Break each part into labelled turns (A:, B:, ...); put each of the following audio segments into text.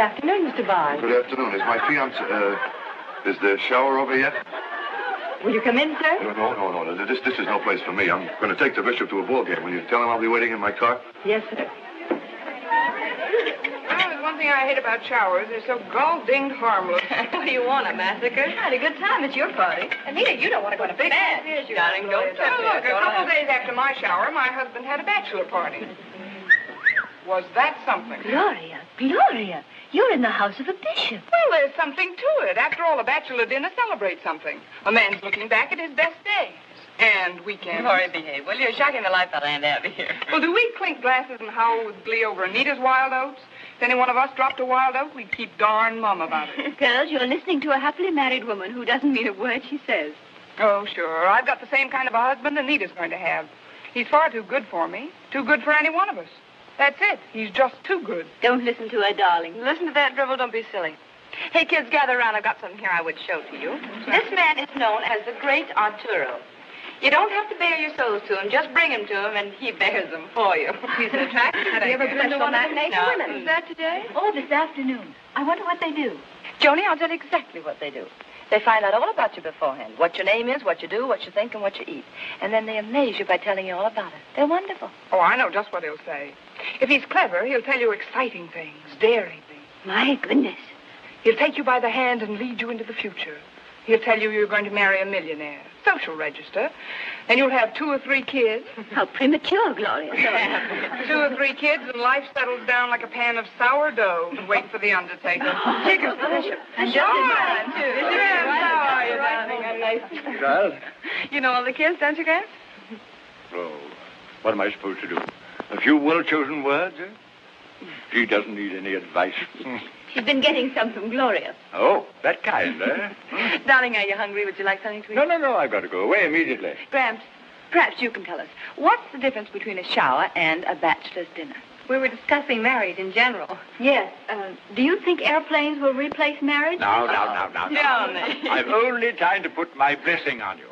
A: afternoon, Mr. Burns.
B: Good afternoon. Is my fiance, uh, is the shower over yet?
A: Will you come in, sir?
B: No, no, no, no. This, this is no place for me. I'm going to take the bishop to a ball game. Will you tell him I'll be waiting in my car?
A: Yes, sir.
C: Well, there's one thing I hate about showers. They're so gall-dinged harmless.
A: what do you want, a massacre? I Had a good time. It's your party. Anita, you don't want to go to bed. Darling, don't touch
C: Well,
A: me.
C: look, a couple days after my shower, my husband had a bachelor party. Was that something?
D: Gloria, Gloria, you're in the house of a bishop.
C: Well, there's something to it. After all, a bachelor dinner celebrates something. A man's looking back at his best days. And weekends.
A: Glory, behave, will you? You're shocking the life out of Aunt Abby here.
C: Well, do we clink glasses and howl with glee over Anita's wild oats? If any one of us dropped a wild oat, we'd keep darn mum about it.
D: Girls, you're listening to a happily married woman who doesn't mean a word she says.
C: oh, sure. I've got the same kind of a husband Anita's going to have. He's far too good for me. Too good for any one of us. That's it. He's just too good.
D: Don't listen to her, darling.
A: Listen to that dribble. Don't be silly. Hey, kids, gather around. I've got something here I would show to you. This man is known as the Great Arturo. You don't have to bare your souls to him. Just bring him to him, and he bears them for you. He's an attractive
D: Have you ever been to one of the
A: No.
D: women?
A: Is that today?
D: Oh, this afternoon. I wonder what they do.
A: Joni, I'll tell you exactly what they do. They find out all about you beforehand. What your name is, what you do, what you think, and what you eat. And then they amaze you by telling you all about it. They're wonderful.
C: Oh, I know just what he'll say. If he's clever, he'll tell you exciting things, daring things.
D: My goodness.
C: He'll take you by the hand and lead you into the future. He'll tell you you're going to marry a millionaire. Social register. And you'll have two or three kids.
D: How premature, Gloria.
C: two or three kids, and life settles down like a pan of sourdough to wait for the undertaker. Take us, Bishop.
A: And just in time, too.
C: Yes, how are you, darling?
A: A nice...
E: Child?
A: You know all the kids, don't you, Gramps?
E: Oh, what am I supposed to do? A few well-chosen words, eh? She doesn't need any advice.
D: She's been getting some from Gloria.
E: oh, that kind, eh?
A: Darling, are you hungry? Would you like something to eat?
E: no, no, no, I've got to go away immediately.
A: Gramps, perhaps you can tell us. What's the difference between a shower and a bachelor's dinner? We were discussing marriage in general.
D: Yes. Uh, do you think airplanes will replace marriage?
E: Now, now, now, now.
A: Johnny.
E: I've only time to put my blessing on you.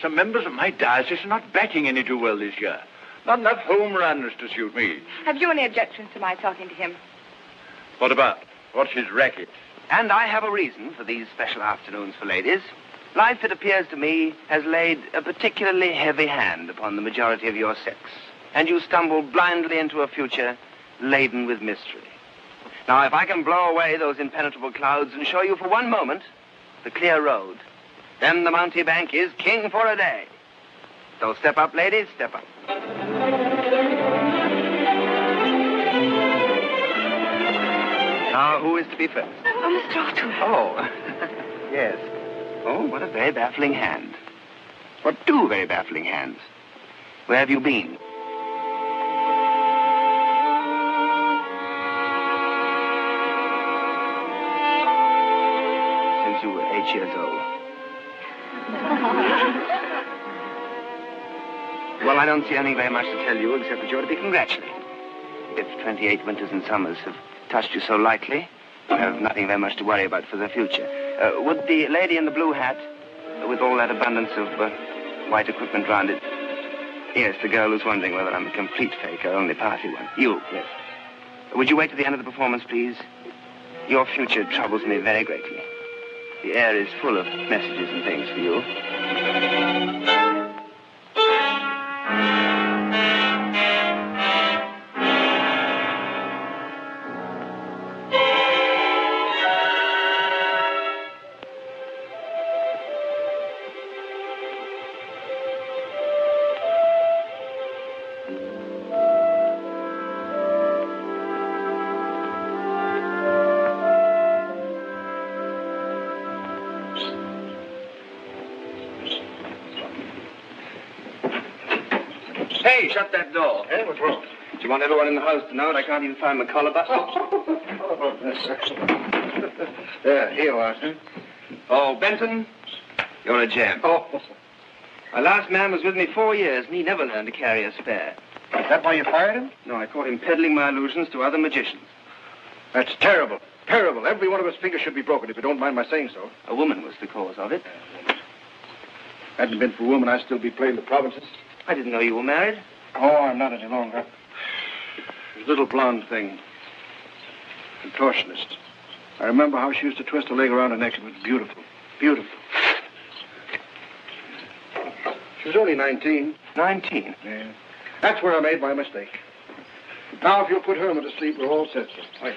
E: Some members of my diocese are not batting any too well this year. Not enough home runs to suit me.
A: Have you any objections to my talking to him?
E: What about? What's his racket?
F: And I have a reason for these special afternoons for ladies. Life, it appears to me, has laid a particularly heavy hand upon the majority of your sex. And you stumble blindly into a future laden with mystery. Now, if I can blow away those impenetrable clouds and show you for one moment the clear road, then the mountebank is king for a day. So step up, ladies, step up. Now, who is to be first?
A: Oh, Mr. Otto.
F: Oh, yes. Oh, what a very baffling hand. What two very baffling hands? Where have you been? Since you were eight years old. well, I don't see anything very much to tell you except that you ought to be congratulated. If 28 winters and summers have touched you so lightly, you have nothing very much to worry about for the future. Uh, would the lady in the blue hat, with all that abundance of uh, white equipment round it, yes, the girl who's wondering whether I'm a complete fake or only partly one. You, yes. Would you wait till the end of the performance, please? Your future troubles me very greatly. The air is full of messages and things for you. Shut that door.
B: Hey, what's wrong?
F: Do you want everyone in the house to know it? I can't even find my collar button.
B: there, here you are, sir.
F: Oh, Benton, you're a gem.
B: Oh,
F: My last man was with me four years, and he never learned to carry a spare.
B: is that why you fired him?
F: No, I caught him peddling my illusions to other magicians.
B: That's terrible. Terrible. Every one of his fingers should be broken, if you don't mind my saying so.
F: A woman was the cause of it.
B: Hadn't been for a woman, I'd still be playing the provinces.
F: I didn't know you were married.
B: Oh, I'm not any longer. Little blonde thing. Contortionist. I remember how she used to twist her leg around her neck. It was beautiful. Beautiful. She was only 19.
F: Nineteen.
B: Yeah. That's where I made my mistake. Now, if you'll put Herman to sleep, we're all set. Wait.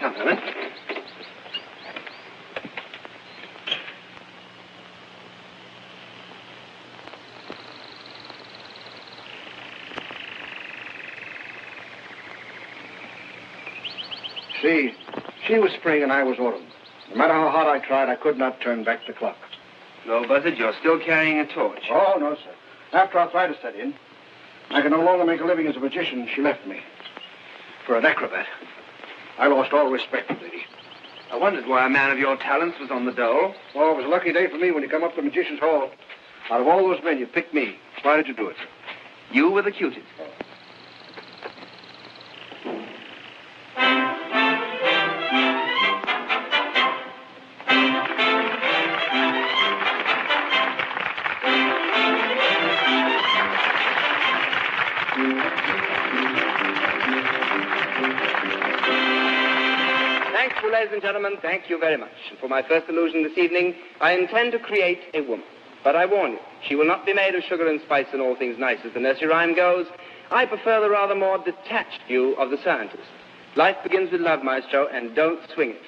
F: Come, Herman.
B: See, she was spring and I was autumn. No matter how hard I tried, I could not turn back the clock.
F: No, Buzzard, you're still carrying a torch.
B: Oh, no, sir. After arthritis set in, I could no longer make a living as a magician. She left me for an acrobat. I lost all respect for the lady.
F: I wondered why a man of your talents was on the dole.
B: Oh, it was a lucky day for me when you come up to the Magician's Hall. Out of all those men, you picked me. Why did you do it, sir?
F: You were the cutest. Oh. And gentlemen. Thank you very much. And for my first illusion this evening, I intend to create a woman. But I warn you, she will not be made of sugar and spice and all things nice as the nursery rhyme goes. I prefer the rather more detached view of the scientist. Life begins with love, maestro, and don't swing it.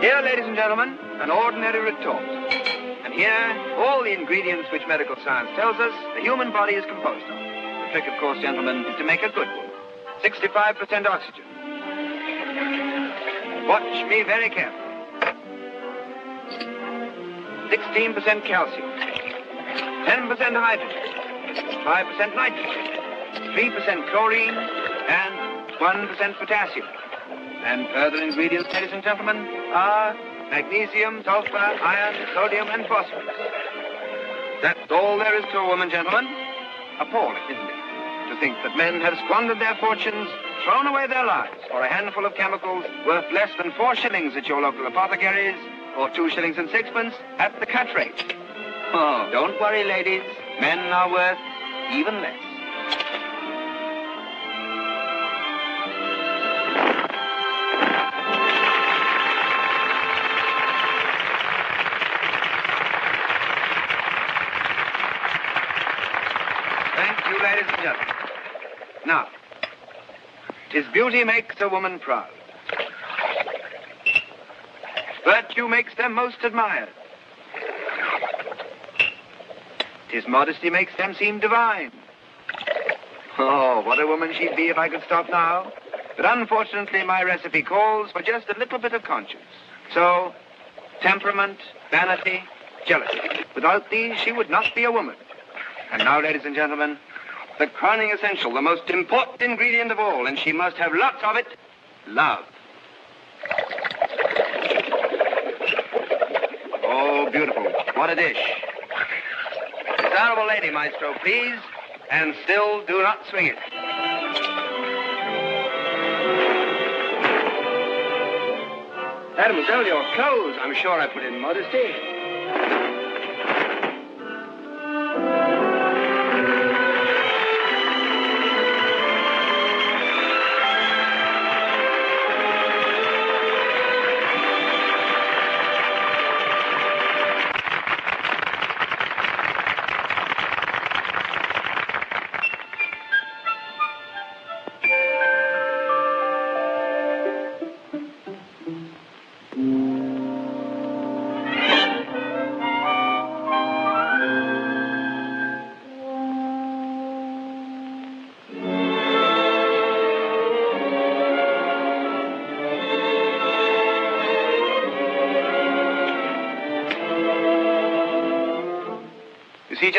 F: Here, ladies and gentlemen, an ordinary retort. And here, all the ingredients which medical science tells us the human body is composed of. The trick, of course, gentlemen, is to make a good one. 65% oxygen. Watch me very carefully. 16% calcium. 10% hydrogen. 5% nitrogen. 3% chlorine. And 1% potassium. And further ingredients, ladies and gentlemen, are magnesium, sulfur, iron, sodium, and phosphorus. That's all there is to a woman, gentlemen. Appalling, isn't it? Think that men have squandered their fortunes, thrown away their lives for a handful of chemicals worth less than four shillings at your local apothecaries, or two shillings and sixpence at the cut rate. Oh, don't worry, ladies. Men are worth even less. Now, tis beauty makes a woman proud. Virtue makes them most admired. Tis modesty makes them seem divine. Oh, what a woman she'd be if I could stop now. But unfortunately, my recipe calls for just a little bit of conscience. So, temperament, vanity, jealousy. Without these, she would not be a woman. And now, ladies and gentlemen, the crowning essential, the most important ingredient of all, and she must have lots of it, love. Oh, beautiful. What a dish. Desirable lady, maestro, please. And still do not swing it. Mademoiselle, your clothes. I'm sure I put in modesty.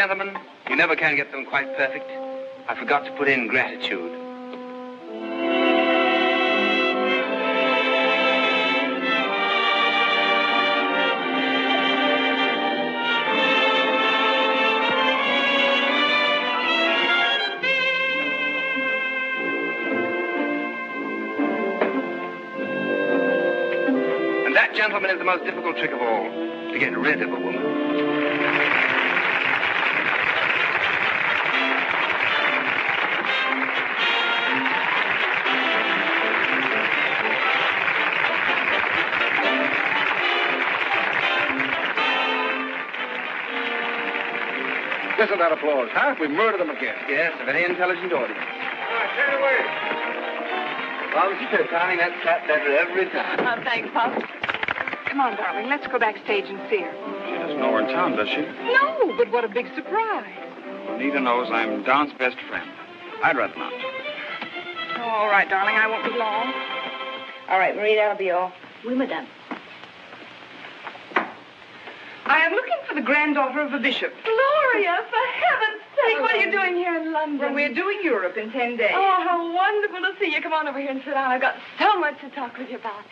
F: Gentlemen, you never can get them quite perfect. I forgot to put in gratitude. And that, gentlemen, is the most difficult trick of all to get rid of a woman.
B: Listen to that applause, huh? We murdered them again.
F: Yes, a very intelligent audience.
B: Turn away.
F: Well, darling, that's that better every time.
A: Oh, thanks, Pop.
C: Come on, darling. Let's go backstage and see her.
E: She doesn't know we're in town, does she?
C: No, but what a big surprise.
E: Anita knows I'm Don's best friend. I'd rather not.
C: Oh, all right, darling. I won't be long.
A: All right, Marie, that'll be all.
D: Oui, madame.
C: I am looking for the granddaughter of a bishop.
A: Gloria, for heaven's sake, what are you doing here in London?
C: Well, we're doing Europe in ten days.
A: Oh, how wonderful to see you. Come on over here and sit down. I've got so much to talk with you about.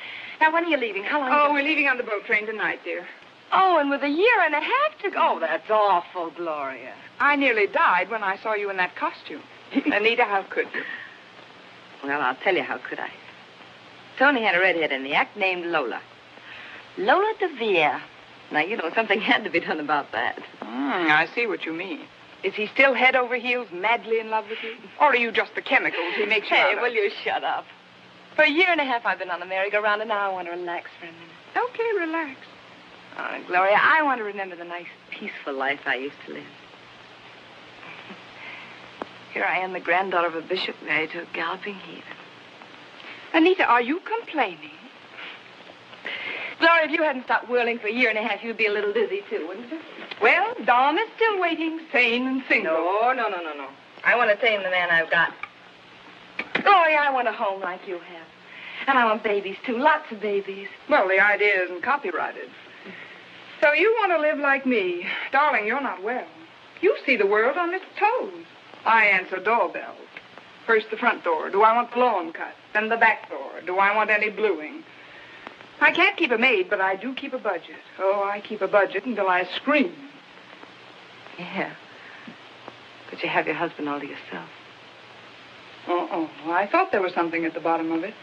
A: Now, when are you leaving? How long?
C: Oh, we're leaving on the boat train tonight, dear.
A: oh, and with a year and a half to go. Oh, that's awful, Gloria.
C: I nearly died when I saw you in that costume. Anita, how could you?
A: Well, I'll tell you how could I. Tony had a redhead in the act named Lola. Lola De Vere. Now, you know, something had to be done about that.
C: Mm, I see what you mean. Is he still head over heels madly in love with you? Or are you just the chemicals he makes you
A: Hey,
C: out of?
A: will you shut up? For a year and a half I've been on the merry-go-round, and now I want to relax for a minute.
C: Okay, relax.
A: Oh, Gloria, I want to remember the nice, peaceful life I used to live. Here I am, the granddaughter of a bishop married to a galloping heathen.
C: Anita, are you complaining?
A: Gloria, if you hadn't stopped whirling for a year and a half, you'd be a little dizzy, too, wouldn't you?
C: Well, Don is still waiting, sane and single.
A: No, no, no, no, no. I want to tame the man I've got. Gloria, I want a home like you have. And I want babies, too. Lots of babies.
C: Well, the idea isn't copyrighted. So you want to live like me. Darling, you're not well. You see the world on its toes. I answer doorbells. First the front door. Do I want the lawn cut? Then the back door. Do I want any bluing? I can't keep a maid, but I do keep a budget. Oh, I keep a budget until I scream.
A: Yeah. But you have your husband all to yourself.
C: Uh-oh. I thought there was something at the bottom of it.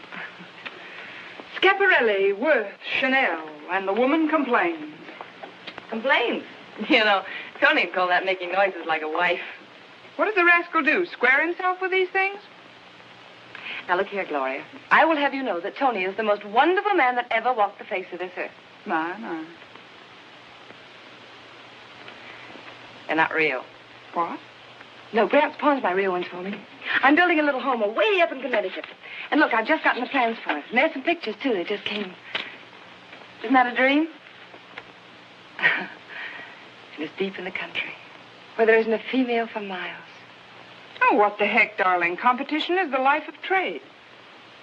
C: Schiaparelli, Worth, Chanel, and the woman complains.
A: Complains. You know, Tony'd call that making noises like a wife.
C: What does the rascal do? Square himself with these things?
A: Now, look here, Gloria. I will have you know that Tony is the most wonderful man that ever walked the face of this earth.
C: My, my.
A: They're not real.
C: What?
A: No, Gramps pawns my real ones for me. I'm building a little home away up in Connecticut. And look, I've just gotten the plans for it. And there's some pictures, too. They just came. Isn't that a dream? and it's deep in the country, where there isn't a female for miles.
C: Oh, what the heck, darling. Competition is the life of trade.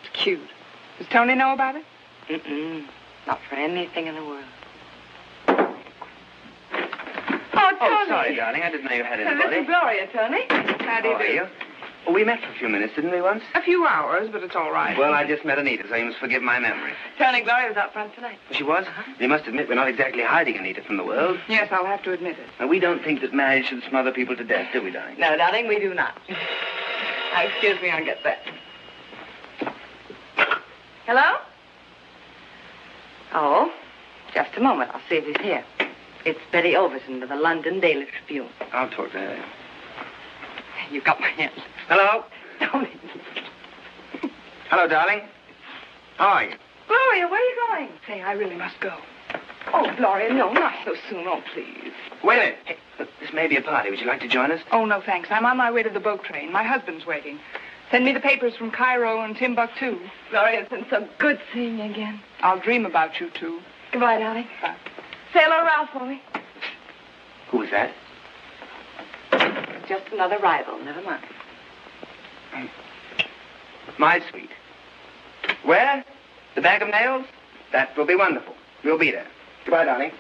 C: It's cute. Does Tony know about it?
A: Mm-mm. Not for anything in the world. Oh, Tony.
F: Oh, sorry, darling. I didn't know you had
A: Uh,
F: anybody.
A: This is Gloria, Tony.
C: How do you
F: How are
C: do?
F: you? We met for a few minutes, didn't we, once?
C: A few hours, but it's all right.
F: Well, I just met Anita, so you must forgive my memory.
A: Tony, Gloria was out front tonight.
F: She was? huh You must admit we're not exactly hiding Anita from the world.
C: Yes, I'll have to admit it.
F: Now, we don't think that marriage should smother people to death, do we, darling?
A: No, darling, we do not. Now, excuse me, I'll get that. Hello? Oh, just a moment. I'll see if he's here. It's Betty Overton of the London Daily Tribune.
F: I'll talk to her.
A: You got my hand.
F: Hello?
A: Tony.
F: Hello, darling. How are you?
A: Gloria, where are you going?
C: Say, I really must go.
A: Oh, Gloria, no, not so soon. Oh, please.
F: Wait a minute. Hey, look, this may be a party. Would you like to join us?
C: Oh, no, thanks. I'm on my way to the boat train. My husband's waiting. Send me the papers from Cairo and Timbuktu.
A: Gloria, it's been so good seeing you again.
C: I'll dream about you, too.
A: Goodbye, darling. Say hello to Ralph for me.
F: Who's that?
A: Just another rival. Never mind.
F: My sweet. Where? The bag of nails? That will be wonderful. We'll be there. Goodbye, darling.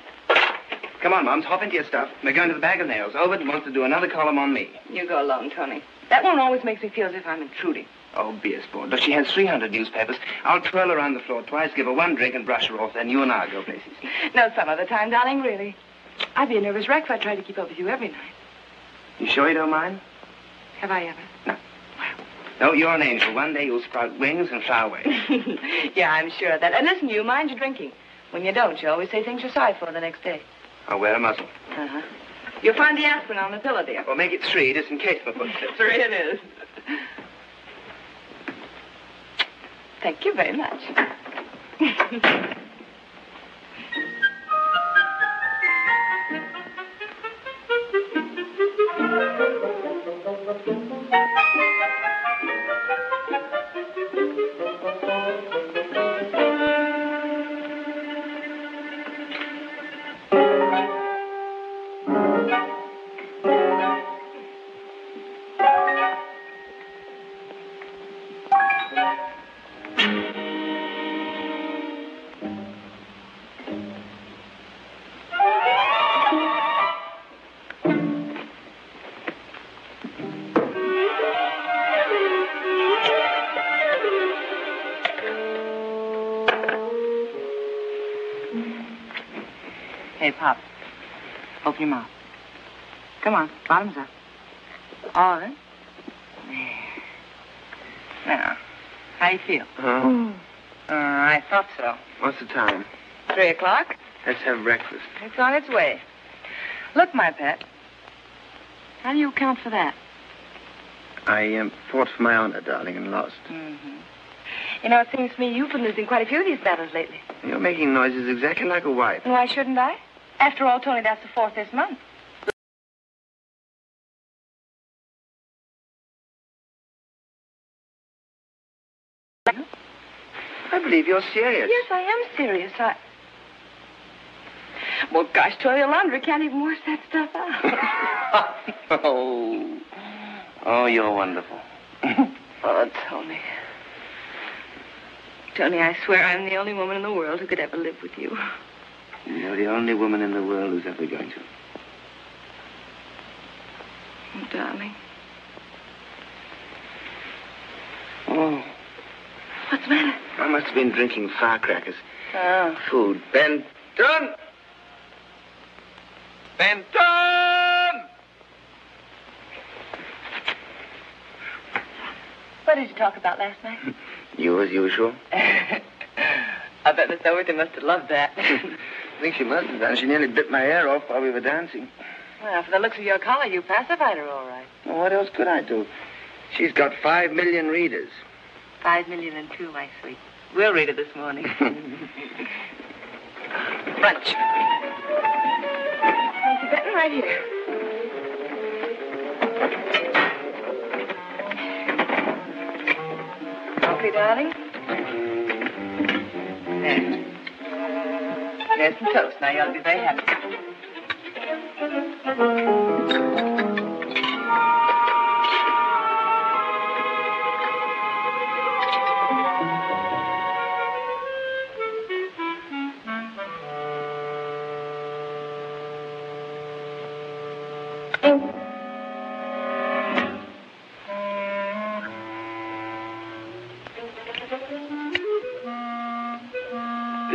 F: Come on, Mums, hop into your stuff. We're going to the bag of nails. Obert wants to do another column on me.
A: You go alone, Tony. That one always makes me feel as if I'm intruding.
F: Oh, be a sport. Look, she has 300 newspapers. I'll twirl around the floor twice, give her one drink, and brush her off. Then you and I'll go places.
A: No, some other time, darling, really. I'd be a nervous wreck if I tried to keep up with you every night.
F: You sure you don't mind?
A: Have I ever?
F: No, No, you're an angel. One day you'll sprout wings and fly away.
A: yeah, I'm sure of that. And listen, you mind your drinking. When you don't, you always say things you're sorry for the next day.
F: I'll wear a muzzle.
A: Uh-huh. You'll find the aspirin on the pillow, dear.
F: Or make it three, just in case my foot slips.
A: Three it is. Thank you very much. Pop. Open your mouth. Come on, bottoms up. All of it. There. Now, how you feel?
F: Huh?
A: Uh, I thought so.
F: What's the time?
A: Three o'clock?
F: Let's have breakfast.
A: It's on its way. Look, my pet. How do you account for that?
F: I um, fought for my honor, darling, and lost.
A: Mm-hmm. You know, it seems to me you've been losing quite a few of these battles lately.
F: You're making noises exactly like a wife.
A: Why shouldn't I? After all, Tony, that's the fourth this month.
F: I believe you're serious.
A: Yes, I am serious. I. Well, gosh, Tony Laundry can't even wash that stuff out.
F: oh. Oh, you're wonderful.
A: oh, Tony. Tony, I swear I'm the only woman in the world who could ever live with you.
F: You're the only woman in the world who's ever going to.
A: Oh, darling.
F: Oh,
A: What's the matter?
F: I must have been drinking firecrackers.
A: Oh.
F: Food. Benton! Benton!
A: What did you talk about last night?
F: You as usual.
A: I bet Miss Overton must have loved that.
F: I think she must have done. She nearly bit my hair off while we were dancing.
A: well, for the looks of your collar, you pacified her all right.
F: Well, what else could I do? She's got five million readers.
A: Five million and two, my sweet. We'll read it this morning. Lunch. Thank you, Benton, right here. Coffee, darling? There. There's some toast. Now, you ought to be very happy.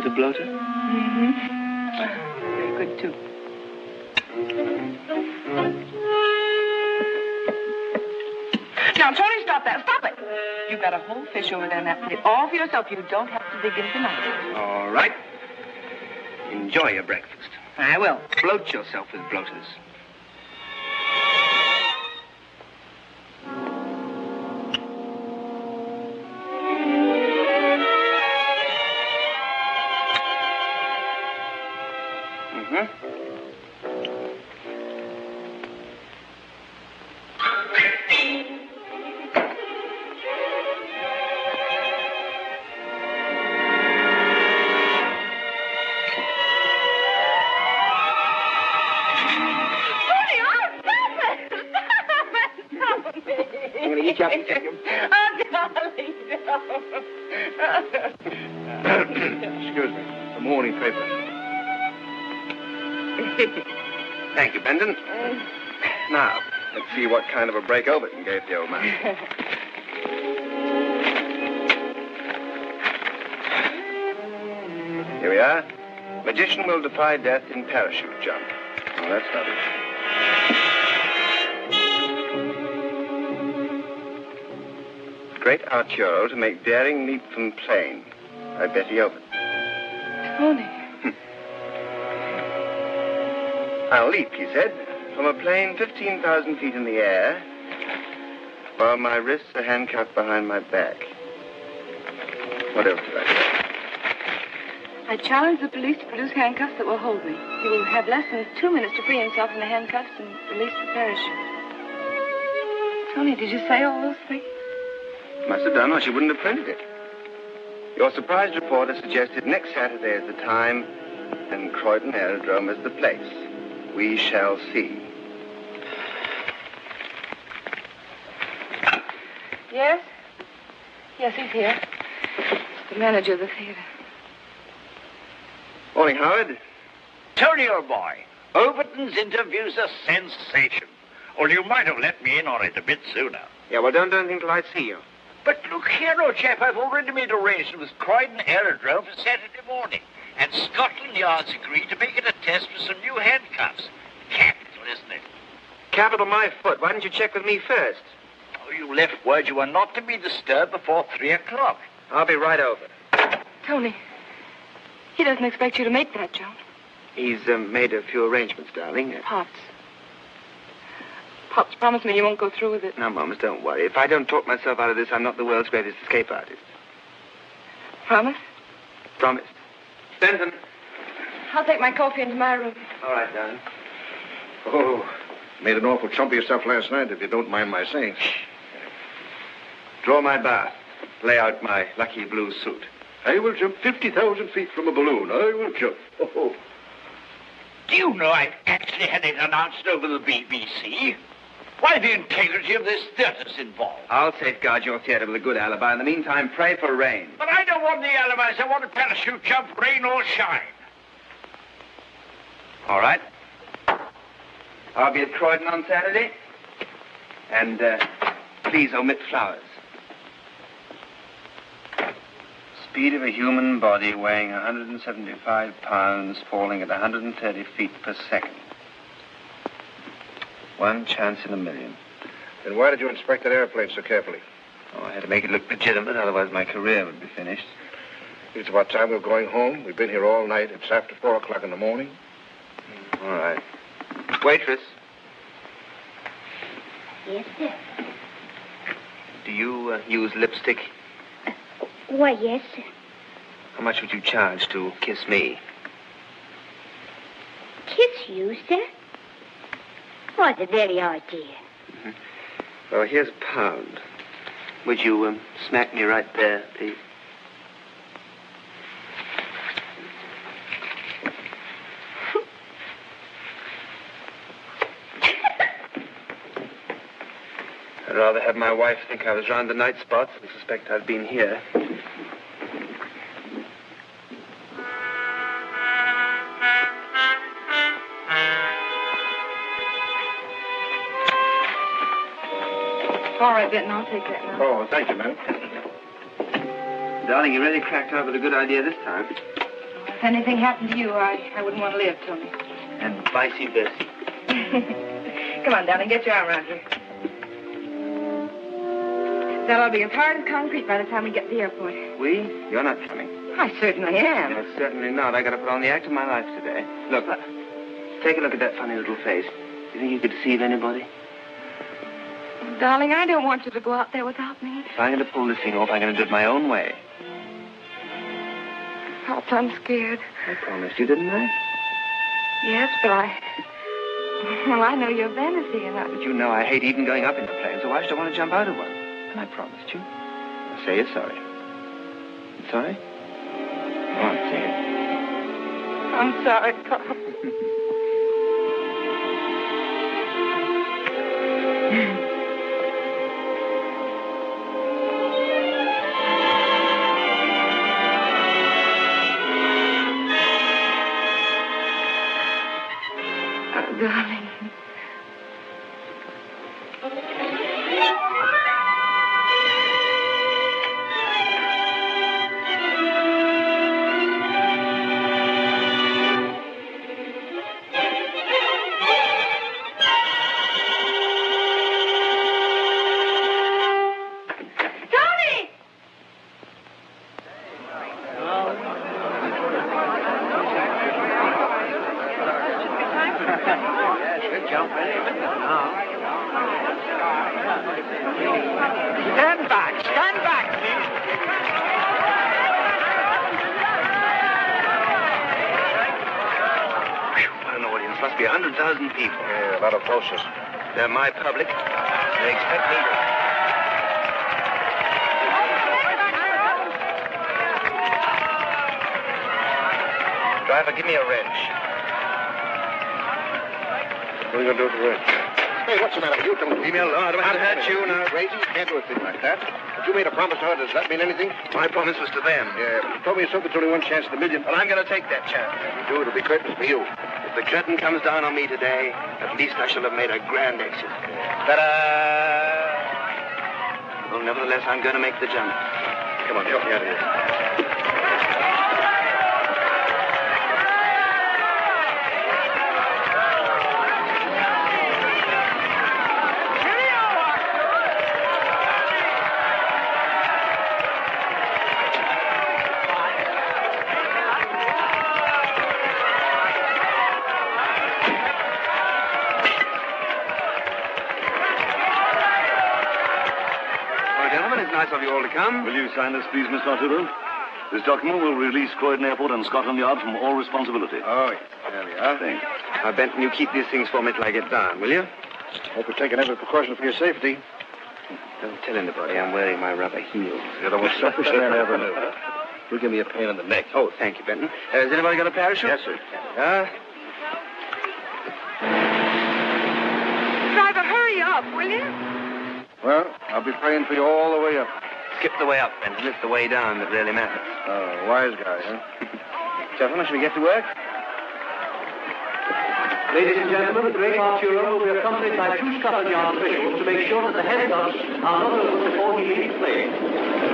F: Of bloater? Mm-hmm.
A: Very good, too. Now, Tony, stop that. Stop it. You've got a whole fish over there that plate. All for yourself. You don't have to dig in tonight.
F: All right. Enjoy your breakfast.
A: I will.
F: Bloat yourself with bloaters. Parachute jump. Oh, that's lovely. Great Arturo to make daring leap from plane by Betty Overton.
A: Tony.
F: I'll leap, he said, from a plane 15,000 feet in the air, while my wrists are handcuffed behind my back. What else did I say?
A: I challenge the police to produce handcuffs that will hold me. He will have less than two minutes to free himself from the handcuffs and release the parachute. Tony, did you say all those things?
F: Must have done, or she wouldn't have printed it. Your surprise reporter suggested next Saturday is the time, and Croydon Aerodrome is the place. We shall see.
A: Yes? Yes, he's here. The manager of the theater.
F: Morning, Howard.
E: Tony, old boy, Overton's interview's a sensation. Well, you might have let me in on it a bit sooner.
F: Yeah, well, don't do anything till I see you.
E: But look here, old chap, I've already made arrangements with Croydon Aerodrome for Saturday morning. And Scotland Yard's agreed to make it a test for some new handcuffs. Capital, isn't it?
F: Capital my foot. Why didn't you check with me first?
E: Oh, you left word you were not to be disturbed before three o'clock.
F: I'll be right over.
A: Tony, he doesn't expect you to make that jump.
F: He's um, made a few arrangements, darling. Uh,
A: Pops. Pops, promise me you won't go through with it.
F: No, Mums, don't worry. If I don't talk myself out of this, I'm not the world's greatest escape artist.
A: Promise?
F: Promise. Benton.
A: I'll take my coffee into my room.
F: All right, darling.
B: Oh, made an awful chump of yourself last night, if you don't mind my saying.
F: Draw my bath. Lay out my lucky blue suit.
B: I will jump 50,000 feet from a balloon. I will jump. Oh,
E: Do you know I've actually had it announced over the BBC? Why, the integrity of this theatre's involved.
F: I'll safeguard your theater with a good alibi. In the meantime, pray for rain.
E: But I don't want the alibis. I want a parachute jump, rain or shine.
F: All right. I'll be at Croydon on Saturday. And uh, please omit flowers. Speed of a human body weighing 175 pounds, falling at 130 feet per second. One chance in a million.
B: Then why did you inspect that airplane so carefully?
F: Oh, I had to make it look legitimate, otherwise my career would be finished.
B: It's about time we we're going home. We've been here all night. It's after 4 o'clock in the morning.
F: All right. Waitress,
G: Yes, sir.
F: do you uh, use lipstick?
G: Why, yes, sir.
F: How much would you charge to kiss me?
G: Kiss you, sir? What a very idea.
F: Well, here's a pound. Would you um, smack me right there, please? I'd rather have my wife think I was round the night spots than suspect I'd been here.
A: All right, Benton, I'll take that now.
B: Oh, thank you, ma'am.
F: Darling, you really cracked out with a good idea this time.
A: If anything happened to you, I, I wouldn't want to live, Tony.
F: And vice versa.
A: Come on, darling, get your arm around here. That'll be as hard as concrete by the time we get to the airport.
F: We? You're not coming.
A: I certainly am.
F: No, certainly not. I got to put on the act of my life today. Look, uh, take a look at that funny little face. Do you think you could deceive anybody?
A: Darling, I don't want you to go out there without me.
F: If I'm going to pull this thing off, I'm going to do it my own way.
A: Pops, I'm scared.
F: I promised you, didn't I?
A: Yes, but I... Well, I know your vanity, and I...
F: But you know I hate even going up in a plane, so why should I want to jump out of one? I promised you. Now say you're sorry. You sorry? Go on, say it.
A: I'm sorry, Pop.
B: told me yourself there's only one chance in a million.
F: Well, I'm going to take that chance.
B: If you do, it'll be curtains for you.
F: If the curtain comes down on me today, at least I shall have made a grand exit. Ta-da! Well, nevertheless, I'm going to make the jump.
B: Come on, help me out of here.
F: Come.
H: Will you sign this, please, Miss Arturo? This document will release Croydon Airport and Scotland Yard from all responsibility.
B: Oh, yeah. There we are.
F: Thanks. Now, Benton, you keep these things for me till I get down, will you?
B: Hope you're taking every precaution for your safety.
F: Don't tell anybody I'm wearing my rubber heels.
B: You're the most selfish man I ever knew. You'll give me a pain in the neck.
F: Oh, thank you, Benton. Uh, has anybody got a parachute?
B: Yes, sir.
F: Yeah?
A: Driver, hurry up, will you?
B: Well, I'll be praying for you all the way up.
F: Skip the way up, Benton. It's the way down that really matters.
B: Oh, wise guy, huh?
F: Gentlemen, shall we get to work?
I: Ladies and gentlemen, the great Arturo will be accompanied by two Scotland Yard officials to make sure that the handcuffs are not opened before he leaves
F: the plane.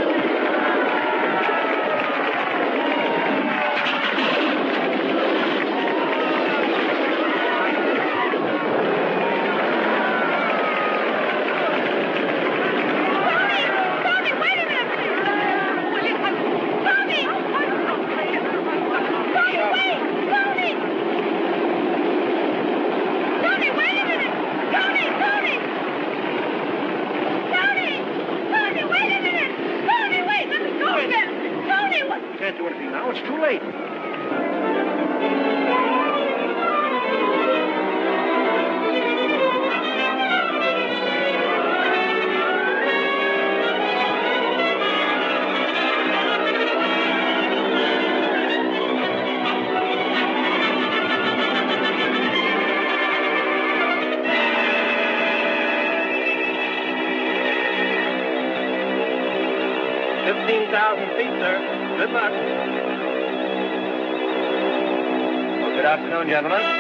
F: Gentlemen.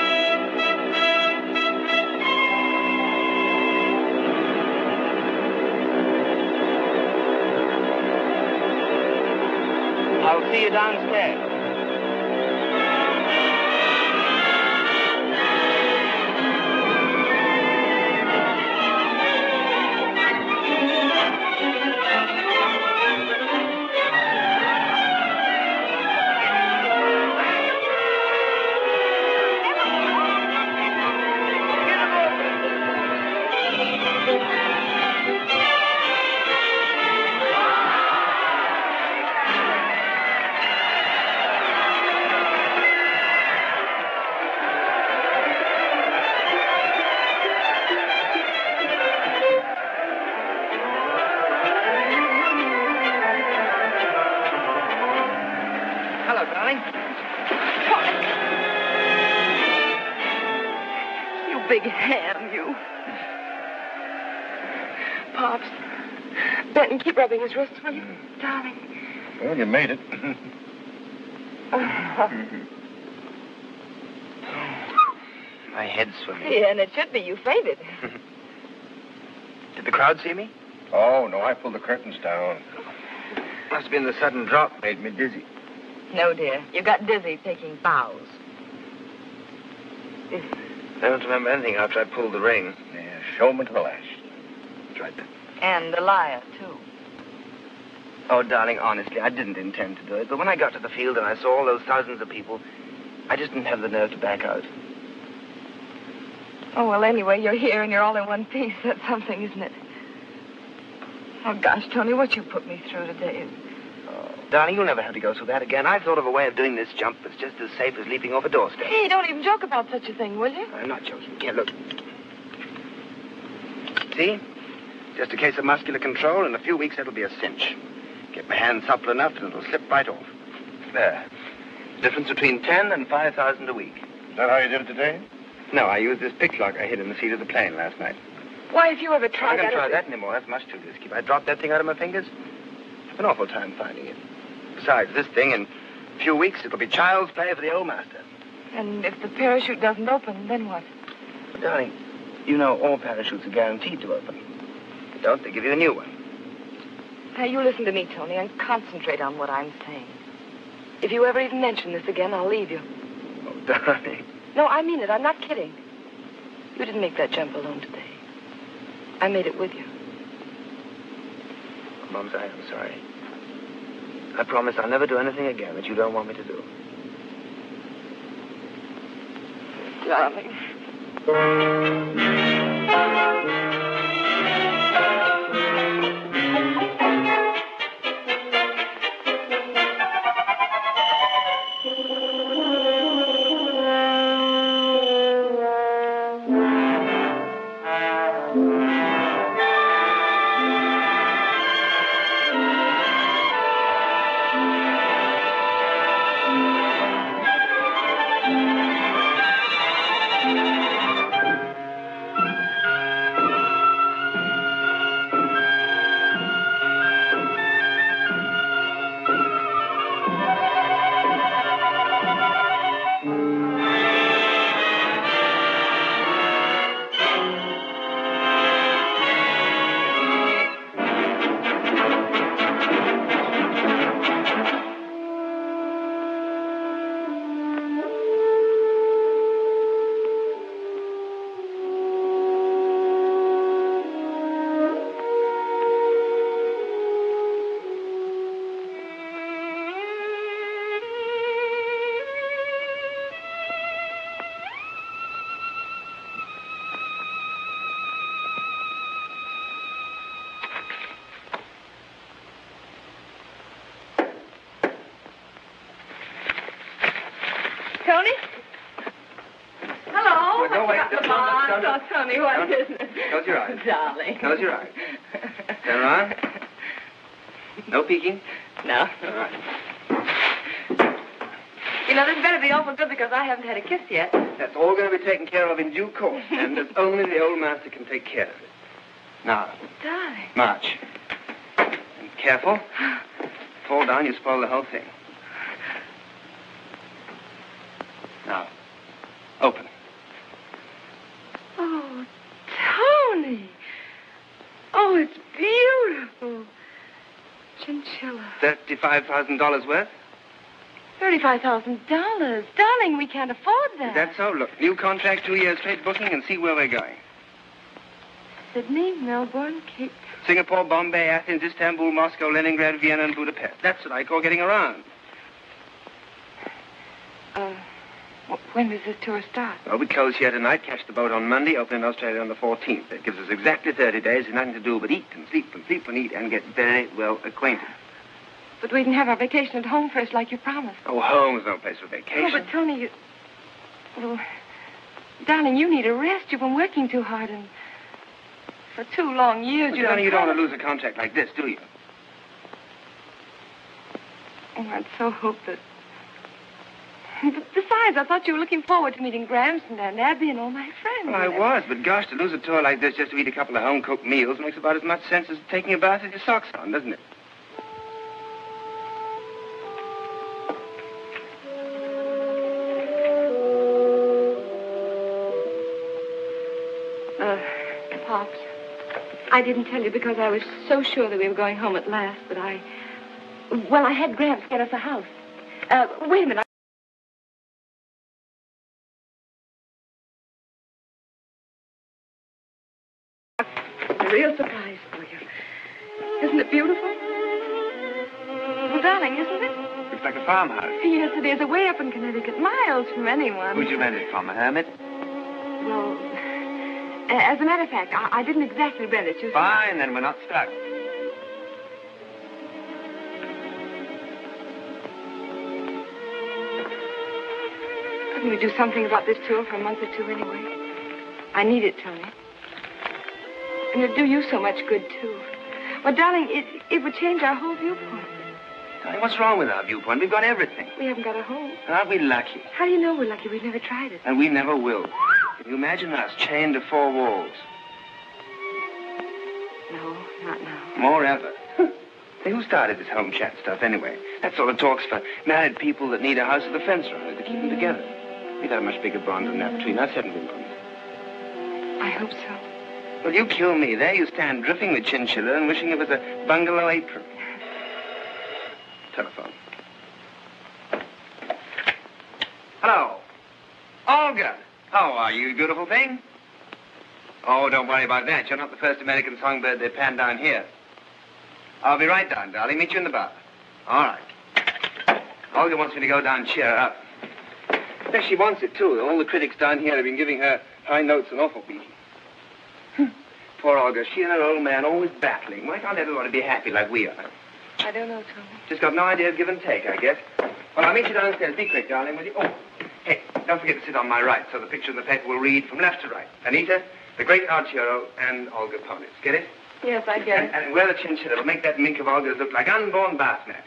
B: Well, you made it.
F: My head's swimming.
A: Yeah, and it should be. You fainted.
F: Did the crowd see me?
B: Oh, no, I pulled the curtains down.
F: Must have been the sudden drop made me dizzy.
A: No, dear. You got dizzy taking bows.
F: I don't remember anything after I pulled the ring.
B: Yeah, showman to the last.
F: Tried to.
A: And the liar, too.
F: Oh, darling, honestly, I didn't intend to do it. But when I got to the field and I saw all those thousands of people, I just didn't have the nerve to back out.
A: Oh, well, anyway, you're here and you're all in one piece. That's something, isn't it? Oh, gosh, Tony, what you put me through today. is...
F: Oh, Darling, you'll never have to go through that again. I've thought of a way of doing this jump that's just as safe as leaping off a doorstep.
A: Hey, don't even joke about such a thing, will you?
F: I'm not joking. Here, look. See? Just a case of muscular control. In a few weeks, it'll be a cinch. Get my hand supple enough, and it'll slip right off. There. Difference between ten and five thousand a week.
B: Is that how you did it today?
F: No, I used this pick lock I hid in the seat of the plane last night.
A: Why, if you ever tried that...
F: I
A: tried
F: can't
A: that...
F: try
A: it-
F: that anymore. That's much too risky. If I drop that thing out of my fingers, have an awful time finding it. Besides, this thing, in a few weeks, it'll be child's play for the old master.
A: And if the parachute doesn't open, then what?
F: Darling, you know all parachutes are guaranteed to open. If they don't, they give you a new one.
A: Now, you listen to me, Tony, and concentrate on what I'm saying. If you ever even mention this again, I'll leave you.
F: Oh, darling.
A: No, I mean it. I'm not kidding. You didn't make that jump alone today. I made it with you.
F: Mums, I am sorry. I promise I'll never do anything again that you don't want me to do.
A: Darling. Tony, what
F: don't-
A: is it?
F: Close your eyes.
A: Darling.
F: Close your eyes. Turn around. No peeking?
A: No.
F: All right.
A: You know, this better be awful good because I haven't had a kiss yet.
F: That's all going to be taken care of in due course, and as only the old master can take care of it. Now,
A: Darling.
F: march. And careful. Fall down, you spoil the whole thing. $35,000 worth?
A: $35,000? Darling, we can't afford that.
F: That's so? Look, new contract, two years straight booking, and see where we're going.
A: Sydney, Melbourne, Cape
F: Singapore, Bombay, Athens, Istanbul, Moscow, Leningrad, Vienna, and Budapest. That's what I call getting around.
A: Uh, when does this tour start?
F: Well, we close here tonight, catch the boat on Monday, open in Australia on the 14th. That gives us exactly 30 days, And nothing to do but eat and sleep and sleep and eat and get very well acquainted.
A: But we can have our vacation at home first, like you promised.
F: Oh, home's no place for vacation.
A: Oh, but Tony, you... Well, darling, you need a rest. You've been working too hard, and for two long years
F: But,
A: you
F: darling,
A: don't
F: don't want to lose a contract like this, do you?
A: Oh, I'd so hope that... Besides, I thought you were looking forward to meeting Gramson and Abby and all my friends.
F: Well, I was, but gosh, to lose a tour like this just to eat a couple of home-cooked meals makes about as much sense as taking a bath with your socks on, doesn't it?
A: I didn't tell you because I was so sure that we were going home at last, but I. Well, I had Gramps get us a house. Uh, wait a minute. A real surprise for you. Isn't it beautiful? Well, darling, isn't it?
F: Looks like a farmhouse.
A: Yes, it is. Away up in Connecticut, miles from anyone.
F: Who'd you rent it from, a hermit?
A: Well, as a matter of fact, I, I didn't exactly rent it. You.
F: Fine, then we're not stuck.
A: Couldn't we do something about this tour for a month or two anyway? I need it, Tony. And it'd do you so much good, too. Well, darling, it, it would change our whole viewpoint.
F: Darling, what's wrong with our viewpoint? We've got everything.
A: We haven't got a home.
F: Aren't we lucky?
A: How do you know we're lucky? We've never tried it.
F: And we never will. Can you imagine us chained to four walls?
A: No, not now.
F: More ever. Who started this home chat stuff anyway? That sort of talk's for married people that need a house with a fence around it to keep them together. We've had a much bigger bond than that between us, haven't we, Mom?
A: I hope so.
F: Well, you kill me. There you stand, dripping with chinchilla and wishing it was a bungalow apron. Telephone. Hello. Olga. How are you, beautiful thing? Oh, don't worry about that. You're not the first American songbird they panned down here. I'll be right down, darling. Meet you in the bar. All right. Olga wants me to go down and cheer her up. Yes, she wants it, too. All the critics down here have been giving her high notes and awful beating. Hmm. Poor Olga. She and her old man always battling. Why can't everybody be happy like we are?
A: I don't know, Tony.
F: Just got no idea of give and take, I guess. Well, I'll meet you downstairs. Be quick, darling, will you? Oh, hey, don't forget to sit on my right so the picture in the paper will read from left to right. Anita, the great Arturo, and Olga Ponis. Get it?
A: Yes, I get
F: And,
A: it.
F: and wear the chinchilla. It'll make that mink of Olga's look like unborn bath mat.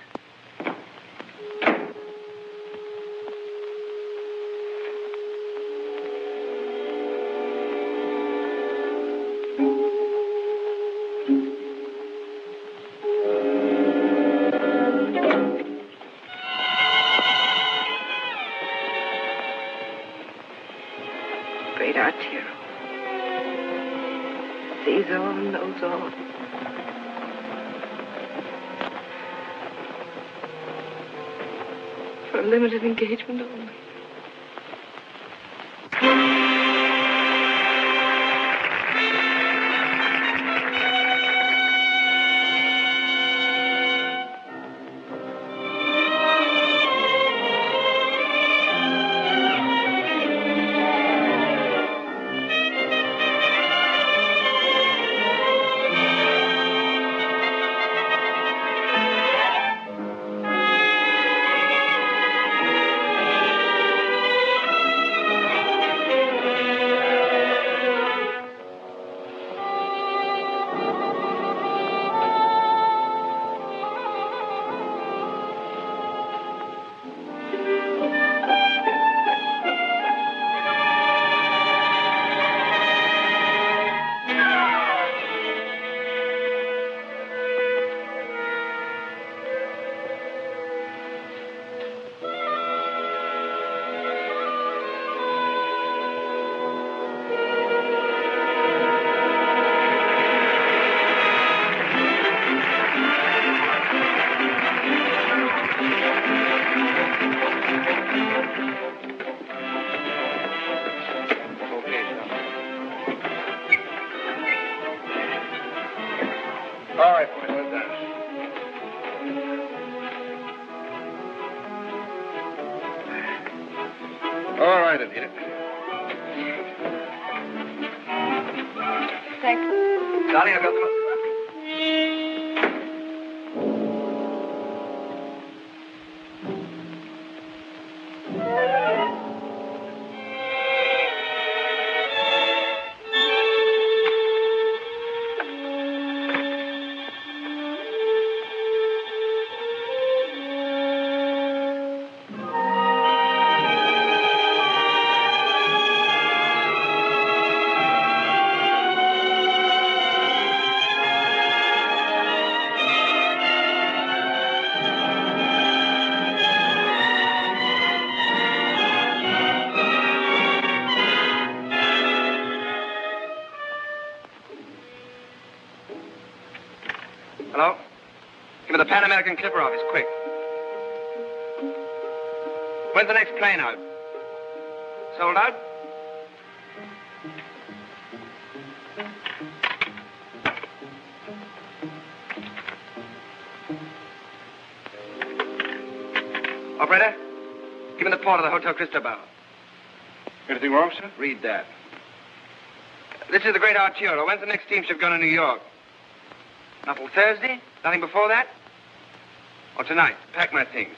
F: American Clipper office, quick. When's the next plane out? Sold out? Operator, give me the port of the Hotel Cristobal.
B: Anything wrong, sir?
F: Read that. This is the Great Arturo. When's the next steamship going to New York? Not till Thursday? Nothing before that? Or tonight? Pack my things.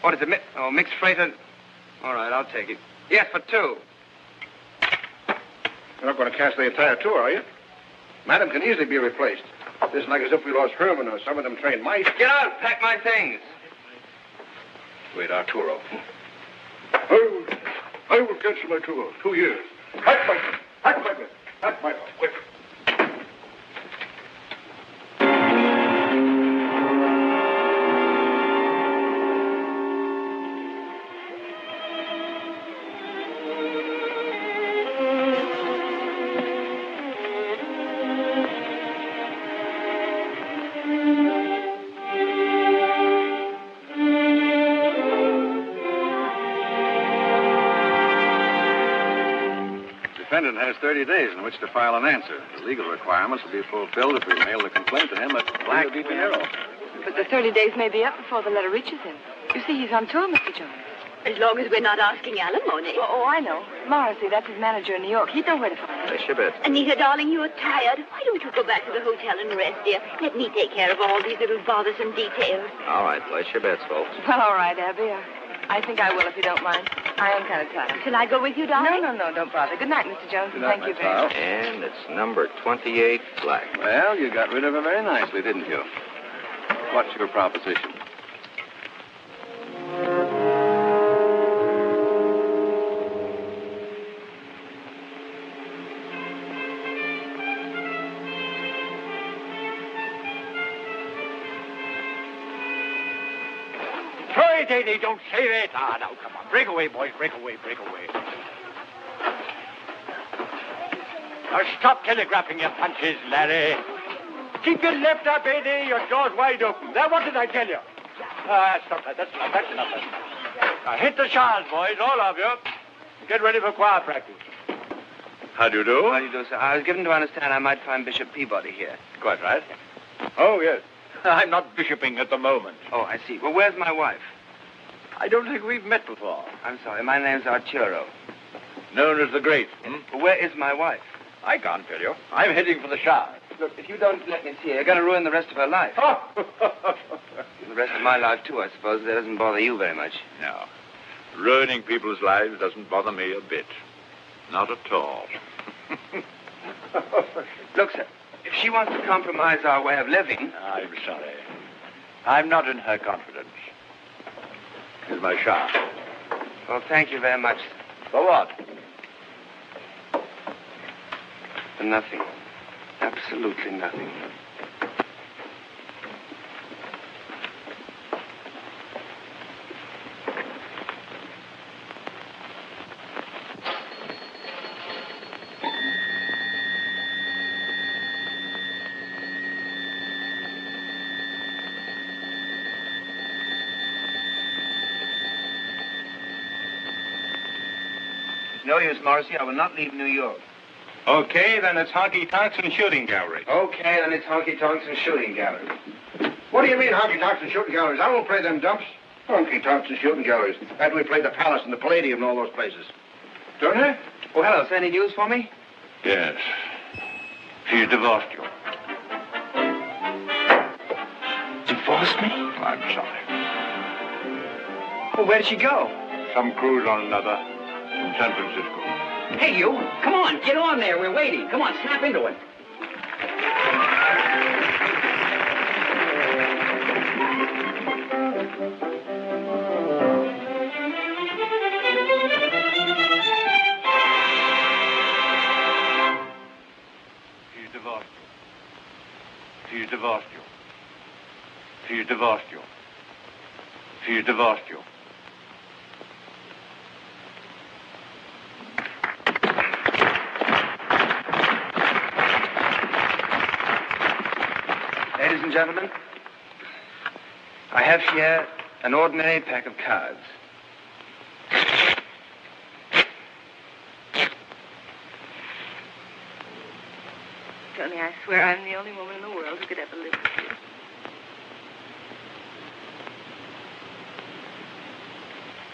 F: What is it? Mi- oh, mixed freighter. All right, I'll take it. Yes, for two.
B: You're not going to cancel the entire tour, are you? Madam can easily be replaced. This is like as if we lost Herman or some of them trained mice.
F: Get out. Pack my things.
B: Wait, Arturo. I will, I will cancel my tour. Two years. Hack my, hack my, hack my,
J: 30 days in which to file an answer. The legal requirements will be fulfilled if we mail the complaint to him at Black Piero.
A: But the 30 days may be up before the letter reaches him. You see, he's on tour, Mr. Jones.
G: As long as we're not asking alimony.
A: Oh, oh, I know. Morrissey, that's his manager in New York. He'd know where to find him.
J: Shibet.
G: Anita, darling, you're tired. Why don't you go back to the hotel and rest, dear? Let me take care of all these little bothersome details.
J: All right, place your bets, folks.
A: Well, all right, Abby. I, I think I will, if you don't mind. I am kind of tired.
G: Shall I go with you, darling?
A: No, no, no, don't bother. Good night, Mr. Jones. and Thank you very much.
J: And it's number 28 black. Well, you got rid of her very nicely, didn't you? What's your proposition?
E: Try it, Eddie. Don't say that. Ah, now, come on. Break away, boys. Break away, break away. Now, stop telegraphing your punches, Larry. Keep your left up, Eddie. Your jaw's wide open. Now, what did I tell you? Ah, stop that. That's enough. That's enough. Now, hit the shawls, boys, all of you. Get ready for choir practice. How do you do?
F: How do you do, sir? I was given to understand I might find Bishop Peabody here.
E: Quite right. Oh, yes. I'm not bishoping at the moment.
F: Oh, I see. Well, where's my wife?
E: I don't think we've met before.
F: I'm sorry. My name's Arturo.
E: Known as the Great. Hmm?
F: Where is my wife?
E: I can't tell you. I'm heading for the shower.
F: Look, if you don't let me see her, you're going to ruin the rest of her life. the rest of my life, too, I suppose. That doesn't bother you very much.
E: No. Ruining people's lives doesn't bother me a bit. Not at all.
F: Look, sir, if she wants to compromise our way of living...
E: I'm sorry. I'm not in her confidence. Here's my shower.
F: Well, thank you very much.
E: For what?
F: For nothing. Absolutely nothing. No use, Morrissey. I will not leave New York.
E: Okay, then it's honky tonks and shooting gallery.
F: Okay, then it's honky tonks and shooting gallery.
B: What do you mean, honky tonks and shooting galleries? I won't play them dumps. Honky tonks and shooting galleries. After we played the Palace and the Palladium and all those places. Don't you?
F: Oh, hello. Is there any news for me?
E: Yes. She divorced you.
F: Divorced me?
E: I'm sorry.
F: Well, where did she go?
E: Some cruise on another from San Francisco.
K: Hey, you. Come on, get on there. We're waiting. Come on, snap into it.
E: She divorced you. She divorced you. She divorced you. She divorced you.
F: and gentlemen, I have here an ordinary pack of cards.
A: Tony, I swear I'm the only woman in the world who could ever live with you.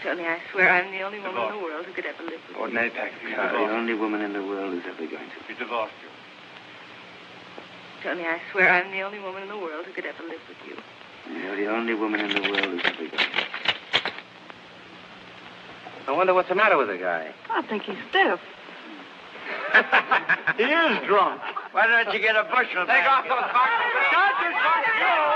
A: Tony, I swear I'm the only woman in the world who could ever live with you.
F: Ordinary pack of cards. The only woman in the world who's ever going to.
L: He divorced you.
A: Tony, I swear I'm the only woman in the world who could ever live with you.
F: You're the only woman in the world who could ever going to. I wonder what's the matter with the guy.
A: I think he's stiff.
L: He is drunk. Why don't you get a bushel
F: Take off those boxes.
L: Charges on you!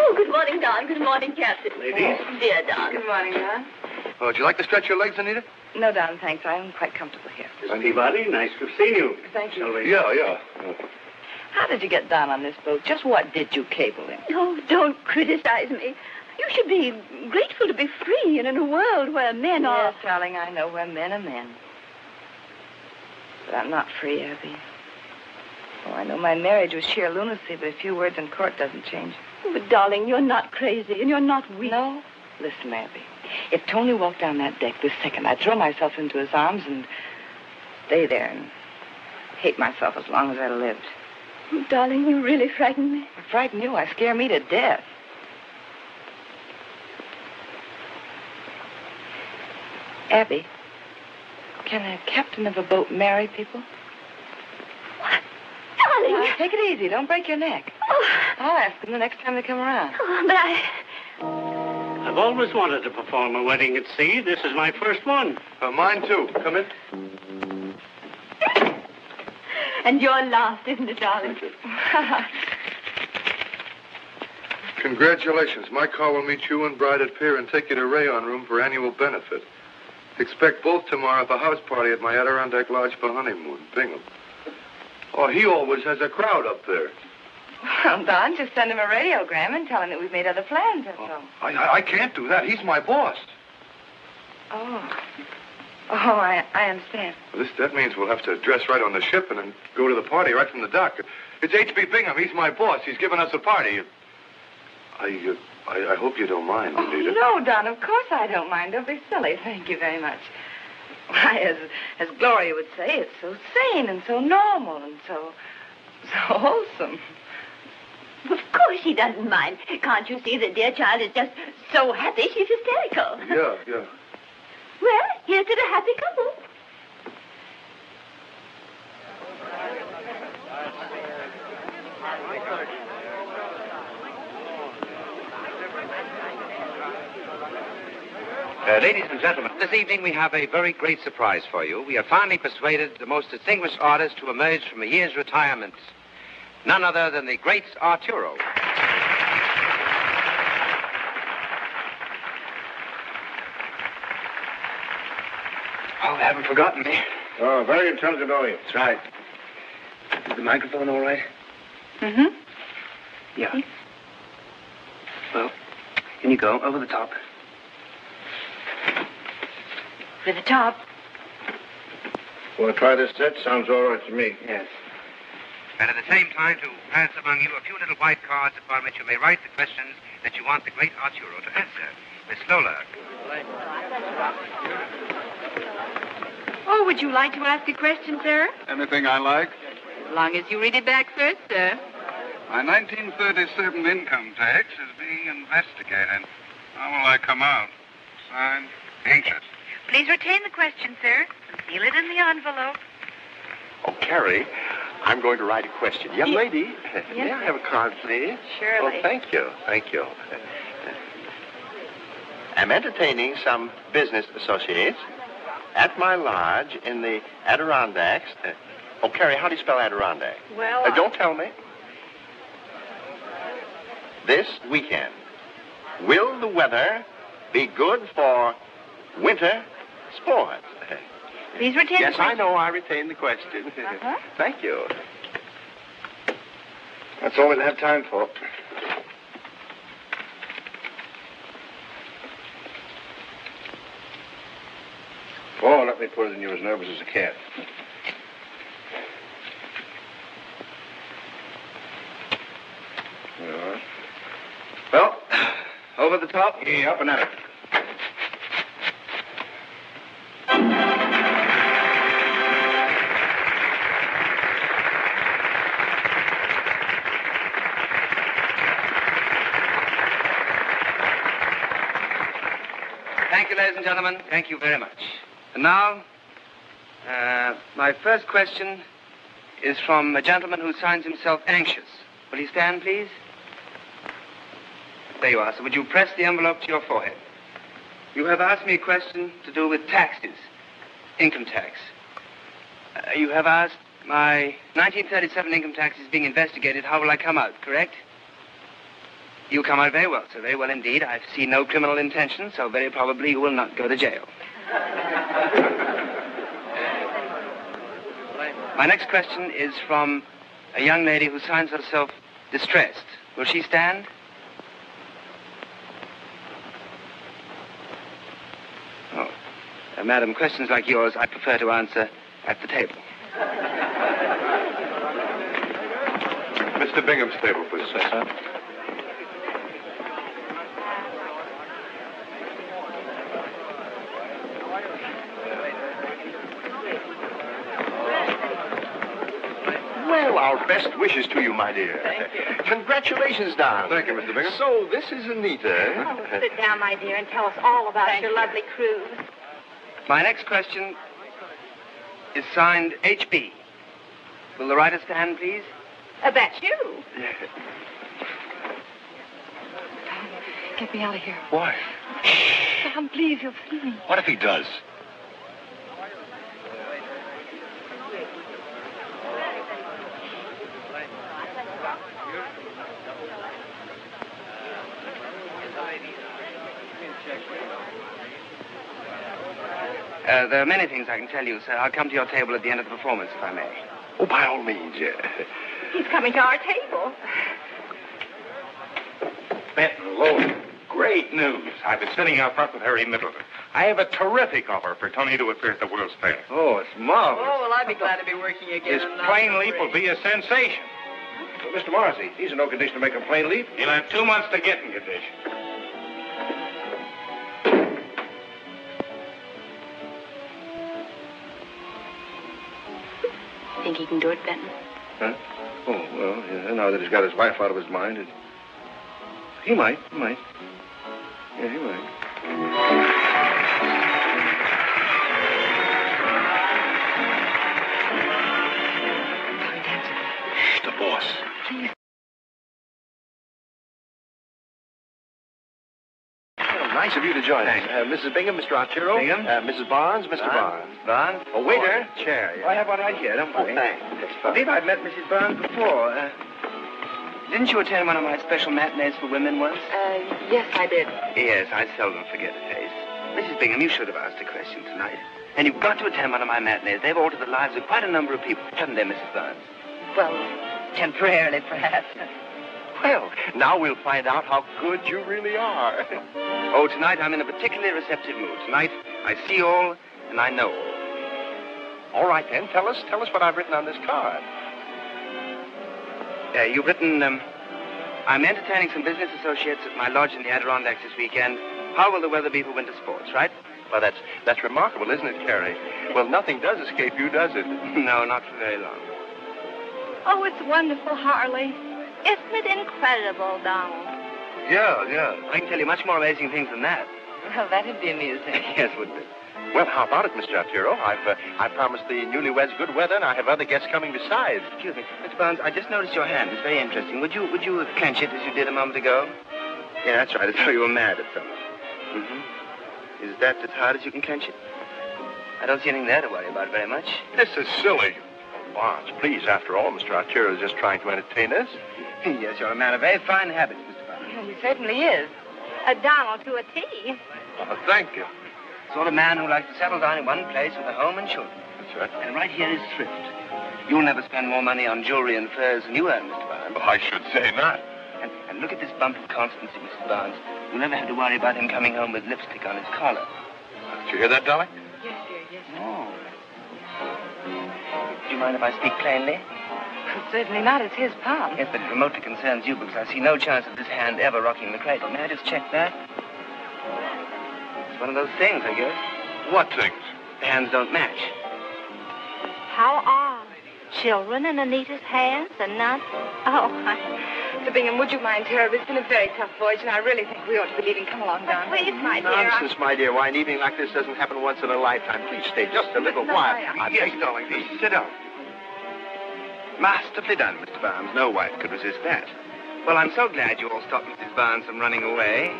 D: Oh, good morning, Don. Good morning, Captain.
B: Ladies.
D: Dear Don.
A: Good morning, Don.
B: Oh, would you like to stretch your legs, Anita?
A: No, Don, thanks. I'm quite comfortable here.
I: Miss Peabody, nice to have seen you.
A: Thank you.
B: Yeah, yeah.
A: How did you get down on this boat? Just what did you cable him?
D: Oh, don't criticize me. You should be grateful to be free and in a world where men are.
A: Yes, darling, I know we're men are men. But I'm not free, Abby. Oh, I know my marriage was sheer lunacy, but a few words in court doesn't change it.
D: But, darling, you're not crazy and you're not weak.
A: No? Listen, Abby. If Tony walked down that deck this second, I'd throw myself into his arms and stay there and hate myself as long as I lived.
D: Oh, darling, you really frighten me.
A: I frighten you. I scare me to death. Abby, can a captain of a boat marry people?
D: Darling!
A: Now, take it easy. Don't break your neck.
D: Oh,
A: I'll ask them the next time they come around.
D: oh, but I.
I: I've always wanted to perform a wedding at sea. This is my first one.
B: Uh, mine, too. Come in.
D: And your last, isn't it, darling?
M: Congratulations. My car will meet you and Bride at Pier and take you to Rainbow Room for annual benefit. Expect both tomorrow at the house party at my Adirondack Lodge for honeymoon. Bingham. Oh, he always has a crowd up there.
A: Well, Don, just send him a radiogram and tell him that we've made other plans, that's all.
M: I, I, I can't do that. He's my boss.
A: Oh. Oh, I, I understand.
M: This, that means we'll have to dress right on the ship and then go to the party right from the dock. It's H.B. Bingham. He's my boss. He's giving us a party. I, uh, I, I hope you don't mind, Anita.
A: No, Don, of course I don't mind. Don't be silly. Thank you very much. Why, as, as Gloria would say, it's so sane and so normal and so, so wholesome.
D: Of course she doesn't mind. Can't you see the dear child is just so happy she's hysterical?
M: Yeah, yeah.
D: Well, here's to the happy couple.
F: Uh, ladies and gentlemen, this evening we have a very great surprise for you. We have finally persuaded the most distinguished artist to emerge from a year's retirement. None other than the great Arturo. Oh, they haven't forgotten me.
B: Oh, very intelligent audience.
F: That's right. Is the microphone all right?
A: Mm-hmm.
F: Yeah. Well, in you go, over the top.
A: To the top.
B: Want to try this set? Sounds all right to me.
F: Yes. And at the same time, to pass among you a few little white cards upon which you may write the questions that you want the great Arturo to answer. Miss Lola.
G: Oh, would you like to ask a question, sir?
M: Anything I like?
G: As long as you read it back first, sir.
M: My 1937 income tax is being investigated. How will I come out? Signed, Ancient.
G: Please retain the question, sir. Seal it in the envelope.
L: Oh, Cary, I'm going to write a question. Young lady, may I have a card, please?
A: Surely.
L: Oh, thank you. Thank you. I'm entertaining some business associates at my lodge in the Adirondacks. Uh, oh, Cary, how do you spell Adirondack?
A: Well,
L: Uh, don't tell me. This weekend, will the weather be good for winter sports?
G: Please retain
L: yes,
G: the
L: I
G: question.
L: know. I retain the question.
A: Uh-huh.
L: Thank you.
B: That's all we'll have time for. Oh, let me put it in You're as nervous as a cat.
F: Well, over the top?
B: Yeah, up and at it.
F: Gentlemen. Thank you very much. And now, uh, my first question is from a gentleman who signs himself anxious. Will you stand, please? There you are. So would you press the envelope to your forehead? You have asked me a question to do with taxes, income tax. Uh, you have asked my 1937 income tax is being investigated. How will I come out, correct? You come out very well, sir. Very well indeed. I see no criminal intention, so very probably you will not go to jail. My next question is from a young lady who signs herself distressed. Will she stand? Oh. Uh, madam, questions like yours I prefer to answer at the table.
M: Mr. Bingham's table, please. sir.
L: Well, our best wishes to you, my dear. Thank you. Congratulations, Don.
M: Thank you, Mr. Bingham.
L: So, this is Anita.
G: Oh, sit down, my dear, and tell us all about your lovely cruise.
F: My next question is signed H.B. Will the writer stand, please?
G: Uh, that's you.
A: Get me out of here.
L: Why?
A: Tom, please, you'll see me.
L: What if he does?
F: Uh, there are many things I can tell you, sir. I'll come to your table at the end of the performance, if I may.
L: Oh, by all means, yeah.
G: He's coming to our table.
N: Benton Lowe. Great news. I've been sitting out front with Harry Middleton. I have a terrific offer for Tony to appear at the World's Fair.
F: Oh, it's marvelous.
C: Oh, well, I'd be glad to be working again.
N: His
C: I'm
N: plane leap will be a sensation.
B: But Mr. Marcy, he's in no condition to make a plane leap.
N: He'll have two months to get in condition.
A: Think he can do it, Benton?
B: Huh? Oh, well, yeah, now that he's got his wife out of his mind, it... he might, he might. Yeah, he might.
L: Nice of you to join us. Uh, Mrs. Bingham, Mr. Arturo.
F: Bingham.
L: Uh, Mrs. Burns, Mr. Burns.
F: Burns?
L: A waiter.
F: chair, yeah. I have one right here, don't worry.
L: thanks.
F: I believe I've met Mrs. Burns before. Uh, didn't you attend one of my special matinees for women once?
A: Uh, yes, I did.
F: Yes, I seldom forget a face. Mrs. Bingham, you should have asked a question tonight. And you've got to attend one of my matinees. They've altered the lives of quite a number of people, haven't they, Mrs. Burns?
A: Well, temporarily, perhaps.
L: Well, now we'll find out how good you really are.
F: Oh, tonight I'm in a particularly receptive mood. Tonight I see all and I know all.
L: All right, then. Tell us, tell us what I've written on this card.
F: Uh, you've written, um, I'm entertaining some business associates at my lodge in the Adirondacks this weekend. How will the weather be for winter sports, right?
L: Well, that's that's remarkable, isn't it, Cary? Well, nothing does escape you, does it?
F: no, not for very long.
G: Oh, it's wonderful, Harley. Isn't it incredible, Donald?
L: Yeah, yeah.
F: I can tell you much more amazing things than that.
A: Well, that'd be amusing.
F: yes, would be.
L: Well, how about it, Mr. Arturo? I've uh, I promised the newlyweds good weather, and I have other guests coming besides.
F: Excuse me, Mr. Burns. I just noticed your hand. It's very interesting. Would you would you clench it as you did a moment ago? Yeah, that's right. As though you were mad at someone. Mm-hmm. Is that as hard as you can clench it? I don't see anything there to worry about very much.
L: This is silly. Oh, Burns, please, after all, Mr. Arturo is just trying to entertain us.
F: Yes, you're a man of very fine habits, Mr. Burns.
A: He certainly is.
G: A Donald to a T.
L: Oh, thank you.
F: Sort of man who likes to settle down in one place with a home and children.
L: That's right.
F: And right here is thrift. You'll never spend more money on jewelry and furs than you earn, Mr. Burns.
L: time. Oh, I should say not.
F: And, and look at this bump of constancy, Mrs. Burns. You'll never have to worry about him coming home with lipstick on his collar.
L: Did you hear that, darling?
A: Yes, dear, yes.
F: Oh. Do you mind if I speak plainly?
A: Certainly not. It's his palm.
F: Yes, but it remotely concerns you because I see no chance of this hand ever rocking the cradle. May I just check that? It's one of those things, I guess.
L: What things?
F: The hands don't match.
G: How odd. Children in Anita's hands and not... Oh, I...
A: Mr. Bingham, would you mind terribly? It's been a very tough voyage, and I really think we ought to be leaving. Come along, Don.
G: Oh, please, my dear. I-
L: Nonsense, my dear. Why, an evening like this doesn't happen once in a lifetime. Please stay just a little
A: No,
L: while.
A: I- I-
L: yes, darling, please sit down.
F: Masterfully done, Mr. Burns. No wife could resist that. Well, I'm so glad you all stopped Mrs. Burns from running away.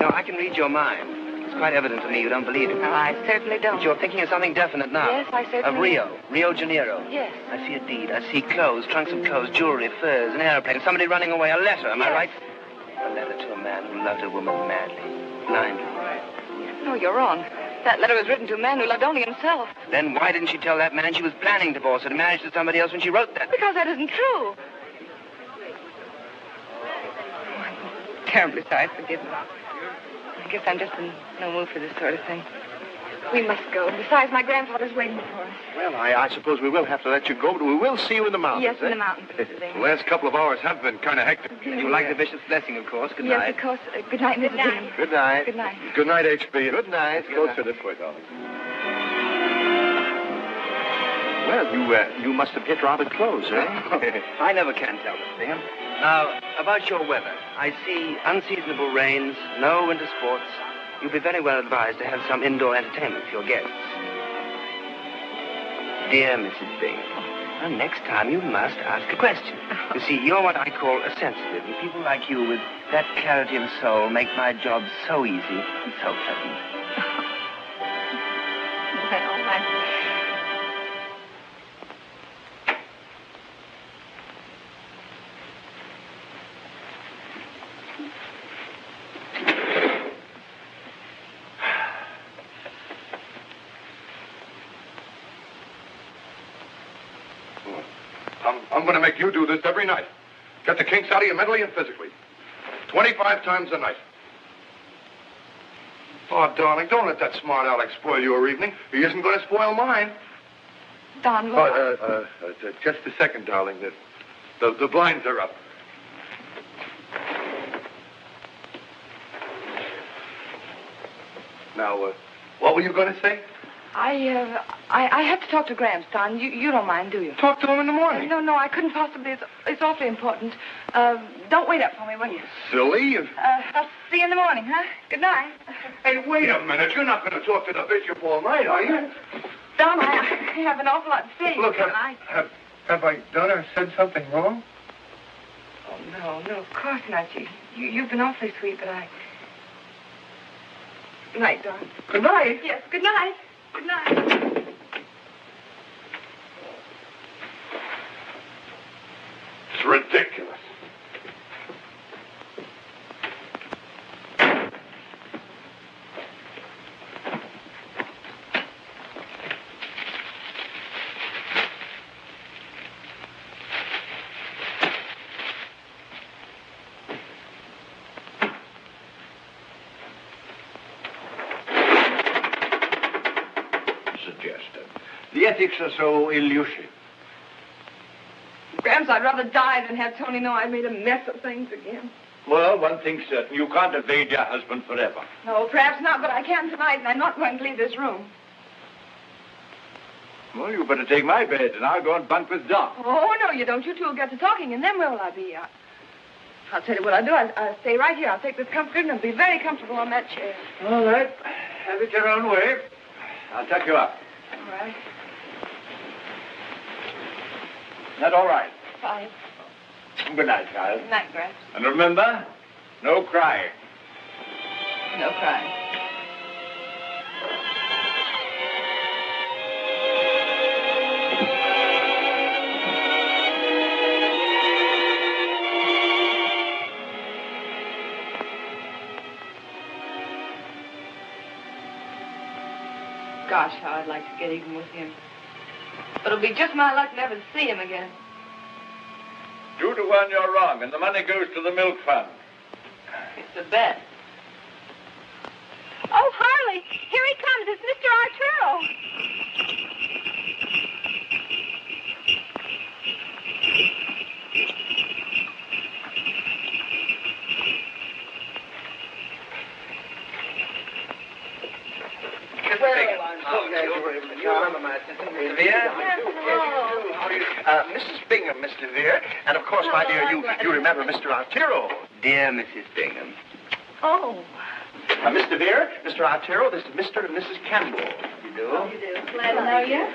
F: No, I can read your mind. It's quite evident to me you don't believe it.
A: No, I certainly don't.
F: But you're thinking of something definite now.
A: Yes, I certainly
F: Of Rio, Rio Janeiro.
A: Yes.
F: I see a deed. I see clothes, trunks of clothes, jewelry, furs, an airplane, somebody running away, a letter. Am I right? A letter to a man who loved a woman madly, blindly.
A: No, you're wrong. That letter was written to a man who loved only himself.
F: Then why didn't she tell that man she was planning divorce and marriage to somebody else when she wrote that?
A: Because that isn't true. Oh, i'm Terribly sorry. Forgive me. I guess I'm just in no mood for this sort of thing. We must go. Besides, my grandfather's waiting for us.
L: Well, I, I suppose we will have to let you go, but we will see you in the mountains.
A: Yes, in
L: eh?
A: the mountains, Mr.
L: The
A: Bingham.
L: last couple of hours have been kind of hectic.
F: You like the bishop's blessing, of course. Good
A: yes,
F: night.
A: of course. Uh, good night, Mrs. Bingham.
L: Good night.
A: Good night.
L: Good night, H.B. Good night. Go
F: night.
L: through this way, darling. Well, you uh, you must have hit rather close, eh?
F: I never can tell, Mr. Bingham. Now, about your weather. I see unseasonable rains, no winter sports. You'll be very well advised to have some indoor entertainment for your guests. Dear Mrs. Bing, now, next time you must ask a question. You see, you're what I call a sensitive, and people like you with that clarity of soul make my job so easy and so pleasant.
M: Get the kinks out of you mentally and physically. 25 times a night. Oh, darling, don't let that smart Alex spoil your evening. He isn't going to spoil mine.
A: Don,
M: Oh,
A: look.
M: uh, uh, uh, just a second, darling. The, the, the blinds are up. Now, uh, what were you going to say?
A: I, uh, I, I have to talk to Gramps, Don. You, you don't mind, do you?
M: Talk to him in the morning.
A: No, no, I couldn't possibly. It's, it's awfully important. Uh, don't wait up for me, will you?
M: Silly.
A: Uh, I'll see you in the morning, huh? Good night.
M: Hey, wait a minute. You're not going to talk to the bishop all night, are you?
A: Don, I, I have an awful lot to say.
M: Look, have,
A: I...
M: have, have I done or said something wrong?
A: Oh, no, no, of course not. You, you, you've been awfully sweet, but I... Good night, Don.
M: Good night.
A: Yes, good night. Good night.
M: It's ridiculous.
B: Suggested. Ethics are so illusive.
C: Gramps, I'd rather die than have Tony know I made a mess of things again.
B: Well, one thing's certain. You can't evade your husband forever.
C: No, perhaps not, but I can tonight, and I'm not going to leave this room.
B: Well, you better take my bed, and I'll go and bunk with Doc.
C: Oh, no, you don't. You two will get to talking, and then where will I be? I, I'll tell you what I'll do. I'll, I'll stay right here. I'll take this comforter, and I'll be very comfortable on that chair.
B: All right. Have it your own way. I'll tuck you up.
C: All right.
B: That all right?
A: Fine.
B: Good night, child.
A: Good night, Gramps.
B: And remember, no crying.
A: No crying. Gosh, how I'd like to get even with him. But it'll be just my luck never to see him again.
O: Two to one, you're wrong, and the money goes to the milk fund.
A: It's a bet.
D: Oh, Harley, here he comes. It's Mr. Arturo.
L: Uh, Mrs. Bingham, Miss De Vere. And of course, my dear, you, you remember Mr. Arturo.
F: Dear Mrs. Bingham.
G: Oh.
L: Uh, Miss De Vere, Mr. Arturo, this is Mr. and Mrs. Campbell. You do?
G: you Glad to know you.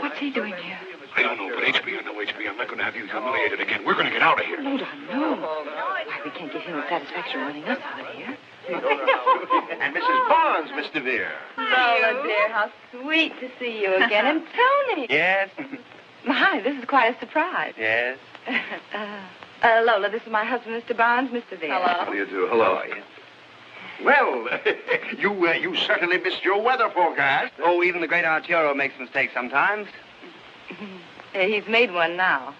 D: What's he doing here?
B: I don't know, but HB or no HB, I'm not going to have you humiliated again. We're going to get out of here.
A: Lord, no. Why, we can't get him the satisfaction of running us out of here.
L: and Mrs. Burns, Miss De Vere.
A: Lola, dear, how sweet to see you again. And Tony.
F: Yes.
A: My, this is quite a surprise.
F: Yes.
A: Uh, uh, Lola, this is my husband, Mr. Burns, Mr. Veer. Hello.
L: How do you do? Hello. Well, you uh, you certainly missed your weather forecast.
F: Oh, even the great Arturo makes mistakes sometimes.
A: He's made one now.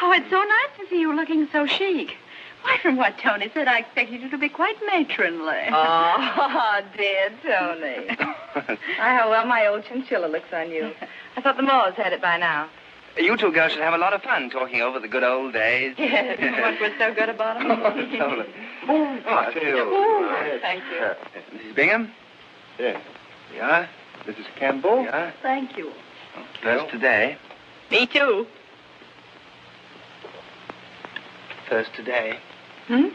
D: Oh, it's so nice to see you looking so chic. Why, from what Tony said, I expected you to be quite matronly.
A: Oh, dear Tony. I, how well my old chinchilla looks on you. I thought the Moors had it by now.
F: You two girls should have a lot of fun talking over the good old days.
A: Yes, what was so good about them?
F: Totally.
L: Oh,
A: Oh, thank you.
F: Uh, Mrs. Bingham?
L: Yes.
F: Yeah?
L: Mrs. Campbell?
F: Yeah?
G: Thank you.
F: First today.
A: Me too.
F: First today.
A: Hmm?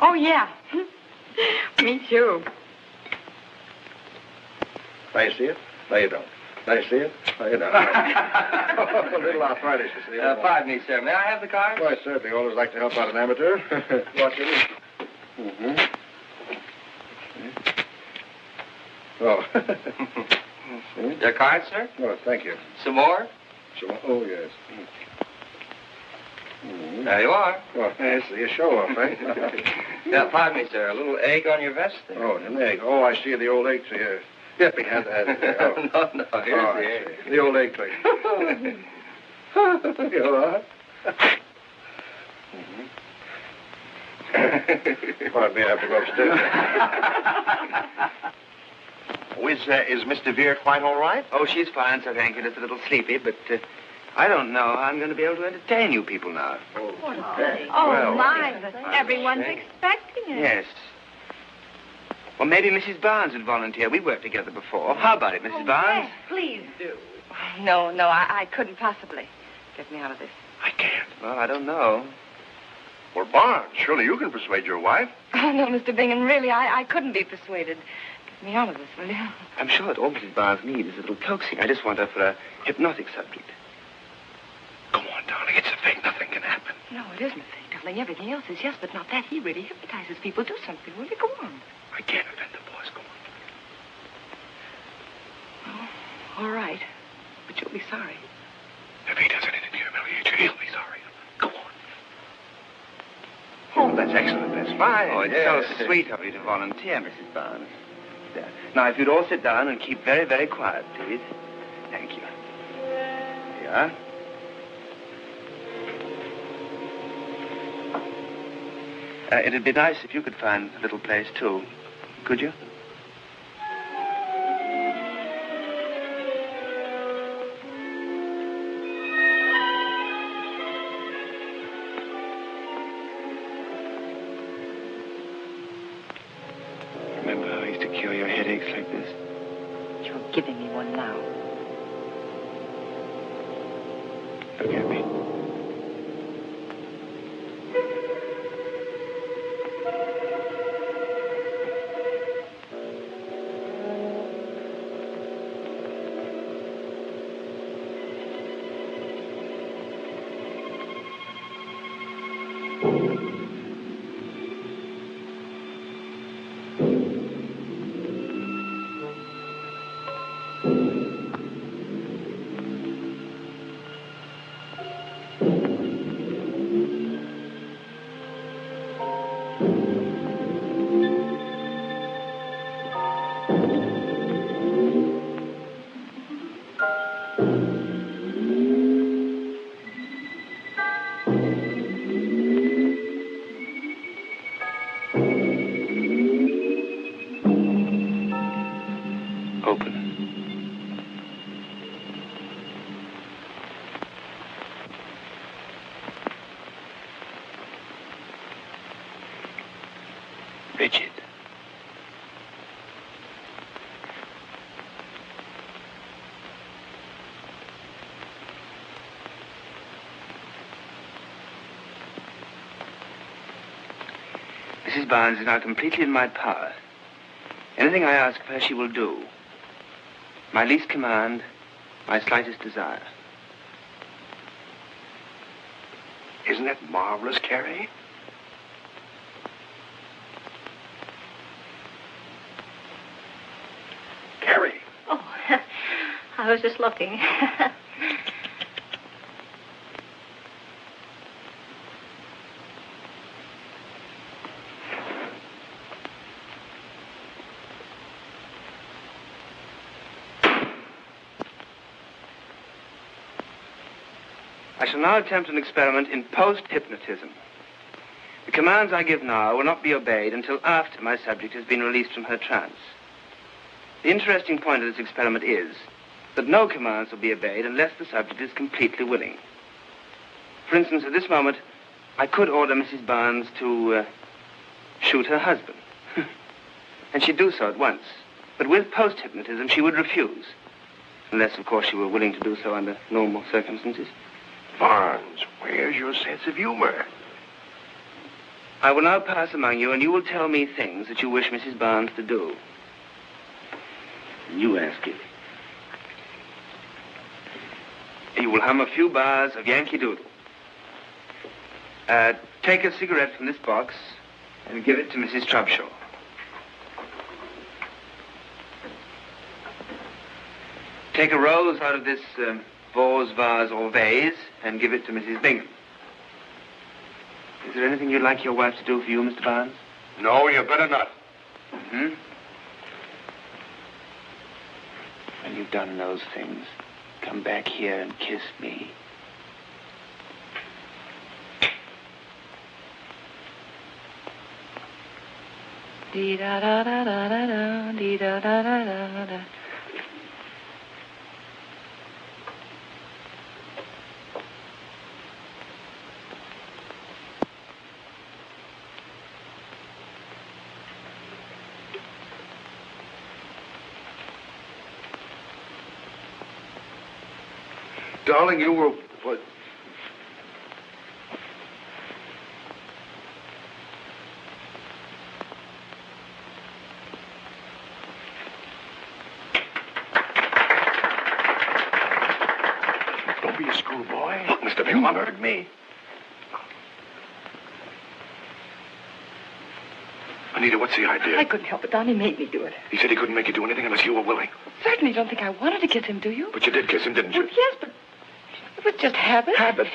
A: Oh, yeah. Me too.
B: Now you see it? Now you don't. Now you see it? Now you don't. a little arthritis, you see.
F: Uh, pardon me, sir. May I have the card?
B: Why, certainly. Always like to help out an amateur. Watch it. Mm-hmm. Oh. See?
F: Your card, sir?
B: Oh, thank you.
F: Some more?
B: Some more? oh, yes. Mm.
F: There you are.
B: Oh, yes, you show off, eh?
F: now, pardon me, sir. A little egg on your vest there.
B: Oh, an egg. Oh, I see the old egg tree here. Yep, he had that. Oh.
F: no, no. Here's
B: Oh,
F: the
B: I
F: egg.
B: The old egg tree. you're all right Pardon me, I have to go upstairs.
L: Oh, is, uh, is Miss De Vere quite all right?
F: Oh, she's fine, sir, thank you. Just a little sleepy, but uh, I don't know how I'm going to be able to entertain you people now.
D: Oh, what a
F: Well,
D: my. Everyone's expecting it.
F: Yes. Well, maybe Mrs. Burns would volunteer. We worked together before. How about it, Mrs. Oh, Burns?
A: Please do. No, no, I, I couldn't possibly. Get me out of this. I can't.
F: Well, I don't know.
L: Well, Burns, surely you can persuade your wife.
A: Oh, no, Mr. Bingham, really, I, I couldn't be persuaded. Get me out of this, will you?
F: I'm sure that all Mrs. Burns needs is a little coaxing. I just want her for a hypnotic subject.
B: Come on, darling. It's a fake. Nothing can happen.
A: No, it isn't a thing, darling. Everything else is yes, but not that. He really hypnotizes people. Do something, will you? Go on.
B: I can't offend the boys. Go on.
A: Oh, All right. But you'll be sorry.
B: If he does anything to humiliate you, he'll be sorry. Go on.
L: Oh, that's excellent. That's fine.
F: Oh, it's
L: yes.
F: so sweet of you to volunteer, Mrs. Burns. There. Now, if you'd all sit down and keep very, very quiet, please. Thank you. Yeah? Uh, it'd be nice if you could find a little place, too. Could you? Remember how I used to cure your headaches like this?
A: You're giving me one now.
F: Forgive Mrs. Burns is now completely in my power. Anything I ask of her, she will do. My least command, my slightest desire.
P: Isn't that marvelous, Cary? Cary.
G: Oh, I was just looking.
F: now attempt an experiment in post-hypnotism. The commands I give now will not be obeyed until after my subject has been released from her trance. The interesting point of this experiment is that no commands will be obeyed unless the subject is completely willing. For instance, at this moment, I could order Mrs. Burns to uh, shoot her husband. and she'd do so at once. But with post-hypnotism, she would refuse. Unless, of course, she were willing to do so under normal circumstances.
P: Burns, where's your sense of humor?
F: I will now pass among you, and you will tell me things that you wish Mrs. Burns to do. You ask it. You will hum a few bars of Yankee Doodle. Uh, take a cigarette from this box and give it to Mrs. Trubshaw. Take a rose out of this um, vase, vase, or vase and give it to Mrs. Bingham. Is there anything you'd like your wife to do for you, Mr. Burns?
P: No, you better not.
F: Hmm? When you've done those things, come back here and kiss me.
Q: Dee da da da da da da, dee da da da da da.
P: Darling, you were. What? Don't be a schoolboy. Look, Mr. Bingham, you heard me. Anita, what's the idea?
A: I couldn't help it. Donnie made me do it.
P: He said he couldn't make you do anything unless you were willing.
A: Certainly don't think I wanted to kiss him, do you?
P: But you did kiss him, didn't you?
A: Well, yes, but it was just habit.
P: Habit?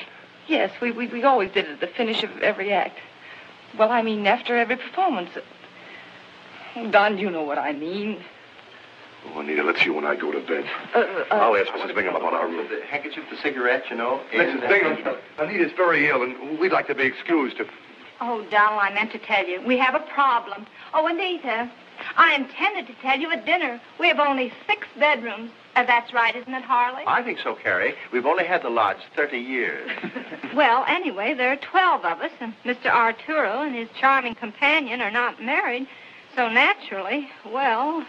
A: Yes, we, we, we always did it at the finish of every act. Well, I mean, after every performance. Oh, Don, you know what I mean.
P: Oh, Anita, let's you and I go to bed.
A: Uh, uh,
P: I'll ask Mrs. Bingham about our room.
L: The handkerchief, the cigarette, you know.
M: Mrs. Bingham, Anita's very ill, and we'd like to be excused. If...
G: Oh, Donald, I meant to tell you. We have a problem. Oh, Anita, I intended to tell you at dinner. We have only six bedrooms. Uh, that's right, isn't it, Harley?
L: I think so, Cary. We've only had the lodge 30 years.
G: Well, anyway, there are 12 of us, and Mr. Arturo and his charming companion are not married. So naturally, well,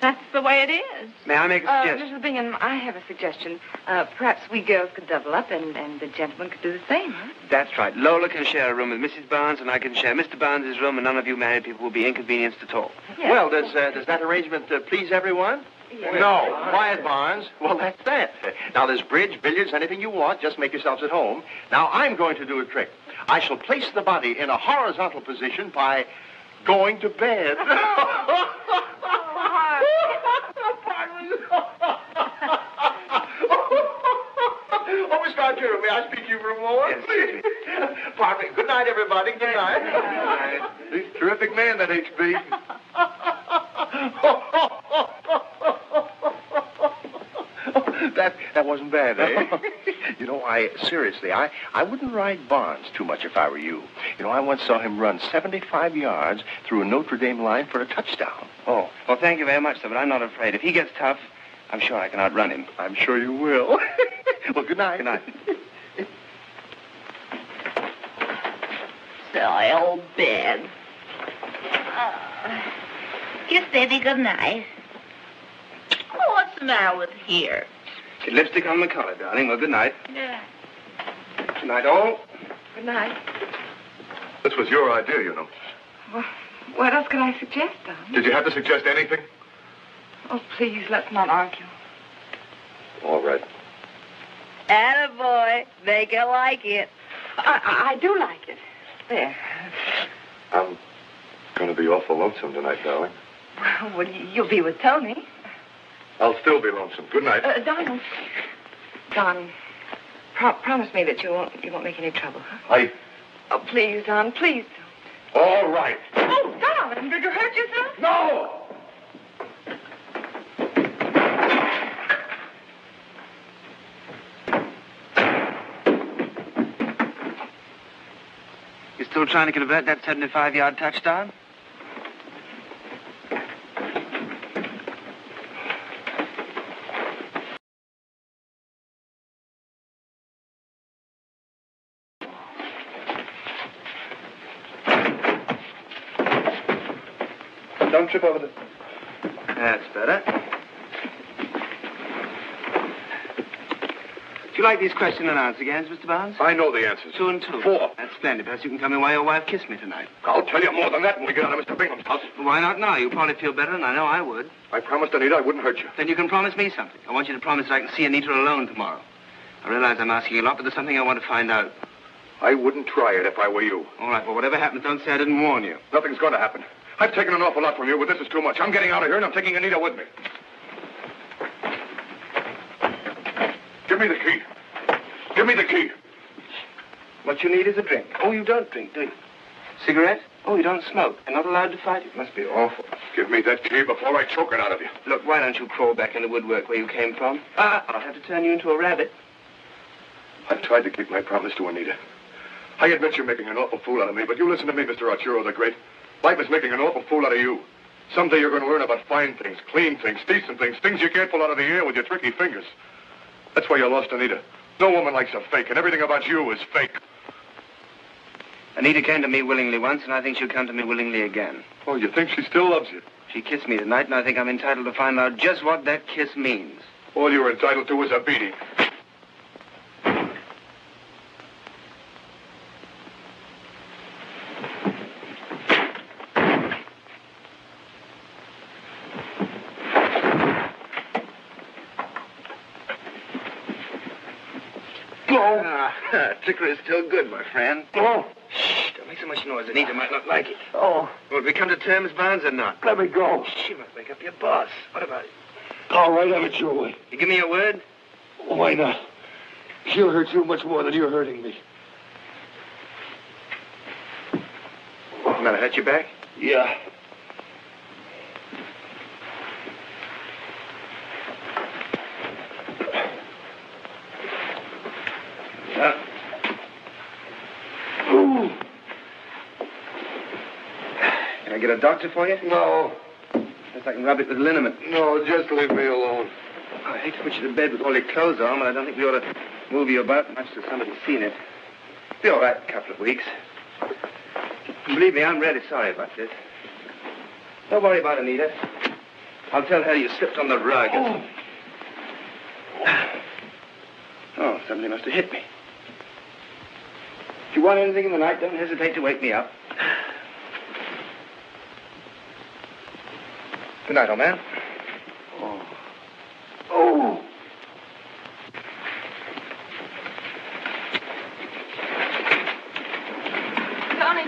G: that's the way it is.
F: May I make a
A: Uh,
F: suggestion?
A: Mrs. Bingham, I have a suggestion. Uh, perhaps we girls could double up, and, and the gentlemen could do the same. Huh?
F: That's right. Lola can share a room with Mrs. Burns, and I can share Mr. Burns' room, and none of you married people will be inconvenienced at all.
L: Well, does, uh, does that arrangement uh, please everyone? No. Quiet, Burns. Well, that's that. Now, there's bridge, billiards, anything you want. Just make yourselves at home. Now, I'm going to do a trick. I shall place the body in a horizontal position by going to bed. Oh, Mr. Arturo, may I speak to you for a moment? Please. Pardon me. Good night, everybody. Good night.
M: He's a terrific man, that HB.
P: that that wasn't bad, eh? you know, I seriously, I I wouldn't ride Burns too much if I were you. You know, I once saw him run 75 yards through a Notre Dame line for a touchdown.
L: Oh,
F: Well, thank you very much, sir, but I'm not afraid. If he gets tough, I'm sure I can outrun him.
L: I'm sure you will. well, good night.
F: Good night.
R: Silly old bed. Oh. Kiss baby good night. Oh, what's the matter with here?
F: Get lipstick on the collar, darling. Well, good night.
R: Yeah.
F: Good night, all.
A: Good night.
M: This was your idea, you know.
A: Well, what else could I suggest, Don?
M: Did you have to suggest anything?
A: Oh, please, let's not argue.
M: All right.
R: Attaboy. Make her like it.
A: I, I, I do like it. There.
M: I'm going to be awful lonesome tonight, darling.
A: Well, you'll be with Tony.
M: I'll still be lonesome. Good night.
A: Uh, Donald. Don, pro- promise me that you won't you won't make any trouble, huh?
M: I.
A: Oh, please, Don, please.
M: All right.
A: Oh, darling, did you hurt yourself?
M: No!
F: You still trying to convert that 75-yard touchdown?
M: Don't trip over the.
F: That's better. Do you like these question and answer games, Mr. Burns?
M: I know the answers.
F: Two and two.
M: Four.
F: That's splendid. Perhaps you can come in while your wife kissed me tonight.
M: I'll tell you more than that when we get out of Mr. Bingham's house.
F: Why not now? You'll probably feel better, and I know I would.
M: I promised Anita I wouldn't hurt you.
F: Then you can promise me something. I want you to promise that I can see Anita alone tomorrow. I realize I'm asking you a lot, but there's something I want to find out.
M: I wouldn't try it if I were you.
F: All right, well, whatever happens, don't say I didn't warn you.
M: Nothing's going to happen. I've taken an awful lot from you, but this is too much. I'm getting out of here, and I'm taking Anita with me. Give me the key. Give me the key.
F: What you need is a drink. Oh, you don't drink, do you? Cigarette? Oh, you don't smoke. You're not allowed to fight. It must be awful.
M: Give me that key before I choke it out of you.
F: Look, why don't you crawl back in the woodwork where you came from? Ah, I'll have to turn you into a rabbit.
M: I've tried to keep my promise to Anita. I admit you're making an awful fool out of me, but you listen to me, Mr. Arturo the Great. Life is making an awful fool out of you. Someday you're going to learn about fine things, clean things, decent things, things you can't pull out of the air with your tricky fingers. That's why you lost Anita. No woman likes a fake, and everything about you is fake.
F: Anita came to me willingly once, and I think she'll come to me willingly again.
M: Oh, you think she still loves you?
F: She kissed me tonight, and I think I'm entitled to find out just what that kiss means.
M: All you're entitled to is a beating.
F: Go. Ah, trickery is still good, my friend. Oh. Shh, don't make so much noise. Anita might not like it.
M: Oh.
F: Well, have we come to terms, Burns, or not?
M: Let me go.
F: She must wake up your boss. What about it?
M: All right, have it your way.
F: You give me a word?
M: Why not? She'll hurt you much more than you're hurting me.
F: Matter hurt your back?
M: Yeah.
F: Uh,
M: Ooh.
F: can I get a doctor for you?
M: No.
F: If I can rub it with liniment.
M: No, just leave me alone.
F: Oh, I hate to put you to bed with all your clothes on, but I don't think we ought to move you about much till somebody's seen it. Be all right in a couple of weeks. And believe me, I'm really sorry about this. Don't worry about Anita. I'll tell her you slipped on the rug.
M: Oh.
F: Oh, somebody must have hit me. If you want anything in the night, don't hesitate to wake me up. Good night, old man.
M: Oh. Oh.
A: Tony.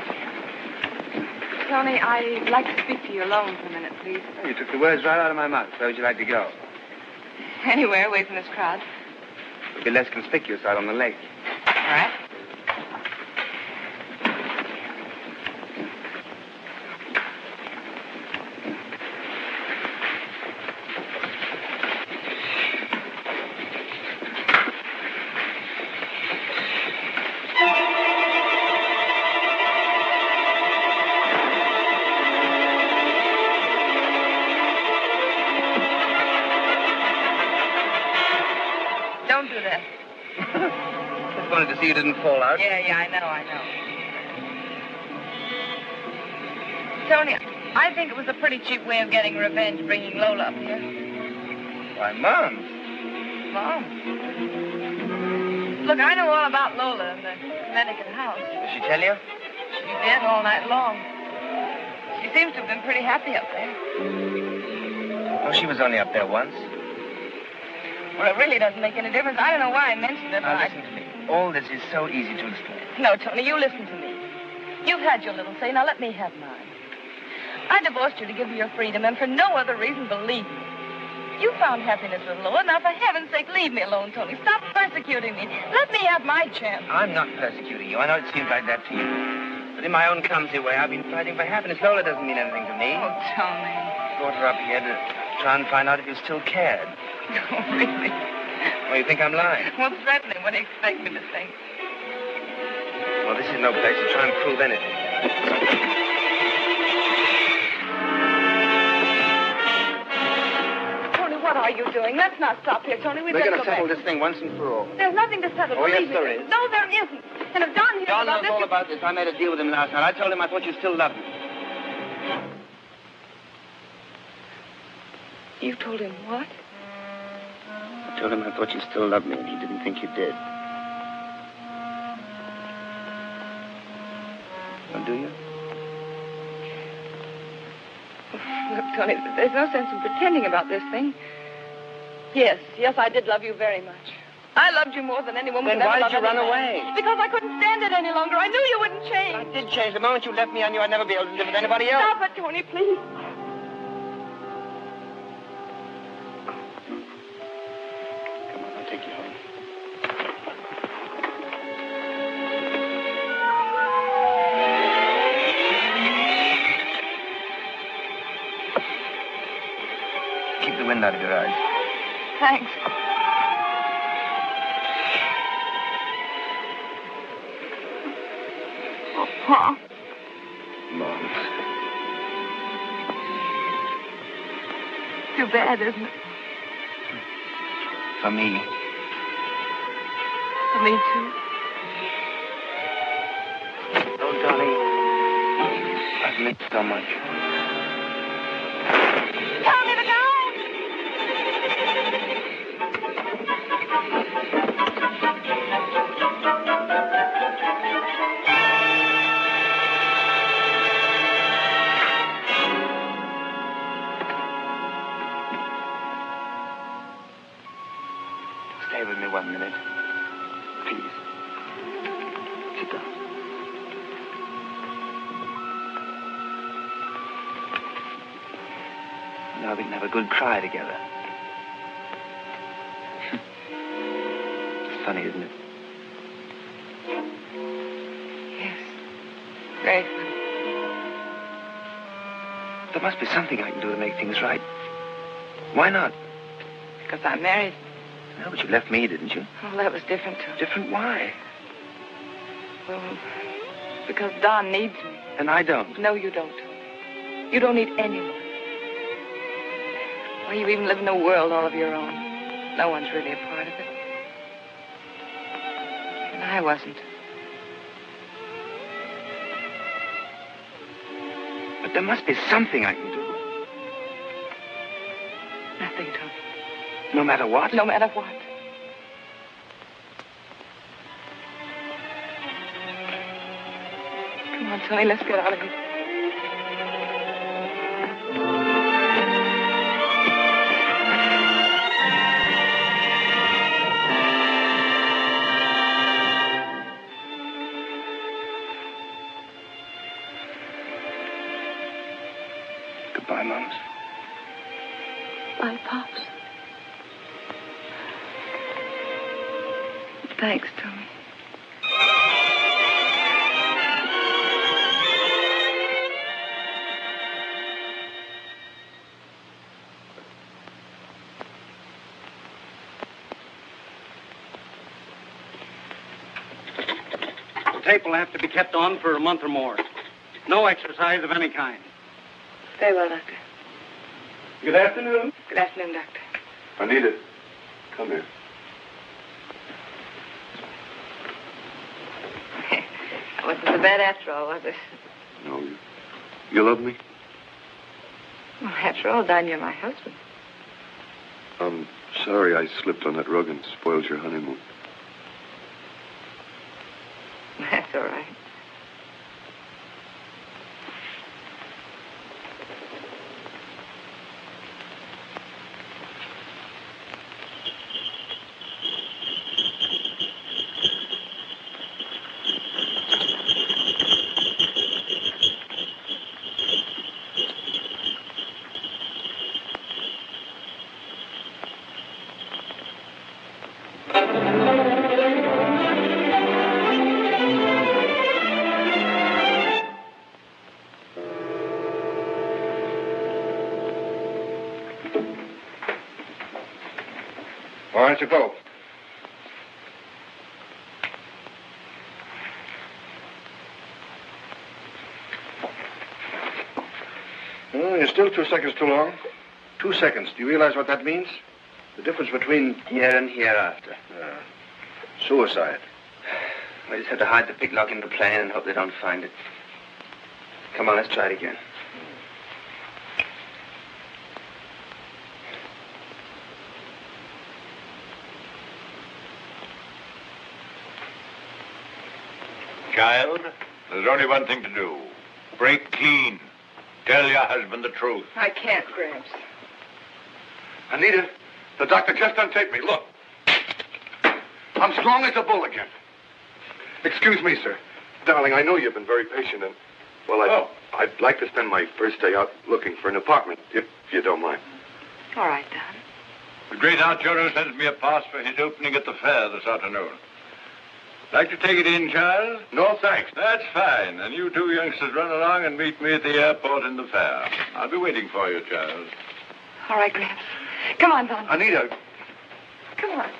A: Tony, I'd like to speak to you alone for a minute, please.
F: You took the words right out of my mouth. Where would you like to go?
A: Anywhere away from this crowd.
F: It'll be less conspicuous out on the lake.
A: All right.
F: You didn't fall out.
A: Yeah, yeah, I know, I know. Tony, I think it was a pretty cheap way of getting revenge bringing Lola up here.
F: Why, Mom.
A: Mom. Look, I know all about Lola and the Connecticut house.
F: Did she tell you?
A: She did all night long. She seems to have been pretty happy up there.
F: Oh, she was only up there once.
A: Well, it really doesn't make any difference. I don't know why I mentioned it,
F: Now,
A: I...
F: listen to me. All this is so easy to explain.
A: No, Tony, you listen to me. You've had your little say. Now let me have mine. I divorced you to give you your freedom, and for no other reason, believe me. You found happiness with Lola. Now, for heaven's sake, leave me alone, Tony. Stop persecuting me. Let me have my chance.
F: I'm not persecuting you. I know it seems like that to you. But in my own clumsy way, I've been fighting for happiness. Lola doesn't mean anything to me.
A: Oh, Tony.
F: Brought her up here to try and find out if you still cared.
A: Oh, really?
F: Well, you think I'm lying?
A: Well, certainly. What do you expect me to think?
F: Well, this is no place to try and prove anything.
A: Tony, what are you doing? Let's not stop here, Tony. We'd
F: We're going to settle
A: back.
F: this thing once and for all.
A: There's nothing to settle.
F: Oh, yes,
A: believe me.
F: there is.
A: No, there isn't. And if Don hears
F: John
A: about
F: knows
A: this...
F: all
A: you-
F: about this. I made a deal with him last night. I told him I thought you still loved me.
A: You told him what?
F: I told him I thought you still loved me, and he didn't think you did. Well, do you?
A: Look, Tony, there's no sense in pretending about this thing. Yes, yes, I did love you very much. I loved you more than any woman
F: Then
A: could ever
F: why did you run away?
A: Because I couldn't stand it any longer. I knew you wouldn't change.
F: I did change. The moment you left me, I knew I'd never be able to live with anybody else.
A: Stop it, Tony, please.
F: Out of your eyes.
A: Thanks. Oh, Pa.
F: Mom.
A: Too bad, isn't it?
F: For me.
A: For me, too.
F: Oh, darling. I've missed so much. Now we can have a good cry together. it's funny, isn't it?
A: Yes. Very funny.
F: There must be something I can do to make things right. Why not?
A: Because I'm married.
F: No, but you left me, didn't you?
A: Well, that was different, too.
F: Different why?
A: Well, because Don needs me.
F: And I don't.
A: No, you don't. You don't need anyone. Why, you even live in a world all of your own. No one's really a part of it. And I wasn't.
F: But there must be something I can do.
A: Nothing, Tony.
F: No matter what.
A: No matter what. Come on, Tony, let's get out of here.
S: will have to be kept on for a month or more. No exercise of any kind.
A: Very well, Doctor.
M: Good afternoon.
A: Good afternoon, Doctor.
M: Anita, come here.
A: I wasn't so bad after all, was it?
M: No, you, you love me?
A: Well, after all, Don, you're my husband.
M: I'm sorry I slipped on that rug and spoiled your honeymoon.
A: All right.
B: Why don't you go? Oh, you're still two seconds too long. Two seconds. Do you realize what that means? The difference between
F: Here and hereafter.
B: uh, suicide.
F: We just have to hide the picklock in the plane and hope they don't find it. Come on, let's try it again.
E: Child, there's only one thing to do. Break clean. Tell your husband the truth.
T: I can't, Gramps.
M: Anita, the doctor just untaped me. Look. I'm strong as a bull again. Excuse me, sir. Darling, I know you've been very patient and, well, I'd, oh. I'd like to spend my first day out looking for an apartment, if you don't mind.
A: All right, Don.
E: The great Arturo sends me a pass for his opening at the fair this afternoon. Like to take it in, Charles?
M: No, thanks.
E: That's fine. And you two youngsters run along and meet me at the airport in the fair. I'll be waiting for you, Charles.
A: All right, Gramps. Come on, Don.
M: Anita,
A: Come on.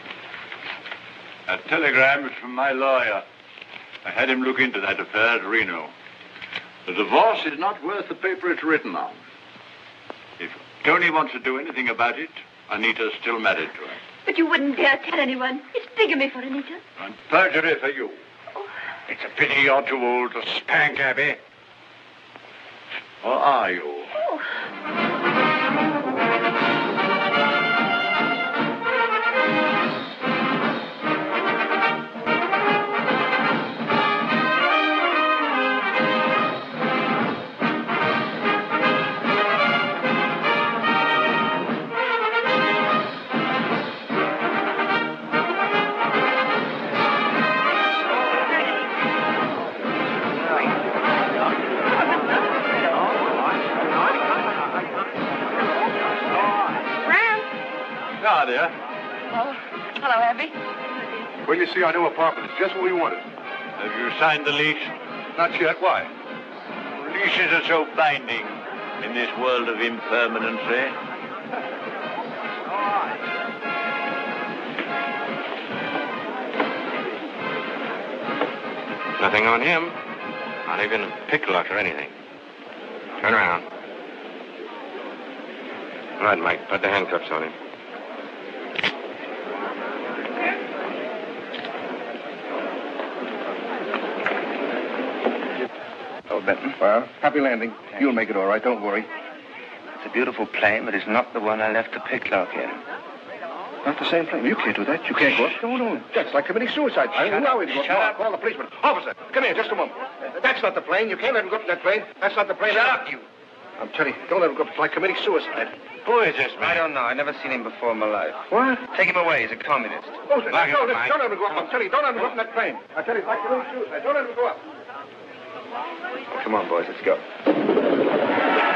E: A telegram is from my lawyer. I had him look into that affair at Reno. The divorce is not worth the paper it's written on. If Tony wants to do anything about it, Anita's still married to him.
D: But you wouldn't dare tell anyone. It's bigamy for Anita.
E: And perjury for you. Oh. It's a pity you're too old to spank Abby. Or are you?
A: Gramps.
M: When you see our new apartment, it's just what we wanted.
E: Have you signed the lease?
M: Not yet. Why?
E: Leases are so binding in this world of impermanency.
O: Nothing on him. Not even a picklock or anything. Turn around. All right, Mike, put the handcuffs on him.
B: Oh, Benton. Well, happy landing. You'll make it all right. Don't worry.
F: It's a beautiful plane, but it's not the one I left the picklock in.
B: Not the same plane. You can't do that. You can't go up. No, no. That's like committing suicide. I
F: Shut
B: allow
F: up.
B: you to go.
F: Shut
B: Come
F: up.
B: Call the policeman. Officer, come here, just a moment. That's not the plane. You can't let him go up in that plane. That's not the plane.
F: Shut up, you.
B: I'm telling you, don't let him go up. It's like committing suicide.
F: Who is this man? I don't know. I've never seen him before in my life.
B: What?
F: Take him away. He's a communist.
B: Oh, no,
F: him,
B: no,
F: Mike.
B: don't let him go up. I'm telling you, don't let him go up in that plane. I tell you, it's like committing suicide. Don't let him go up.
F: Come on, boys. Let's go.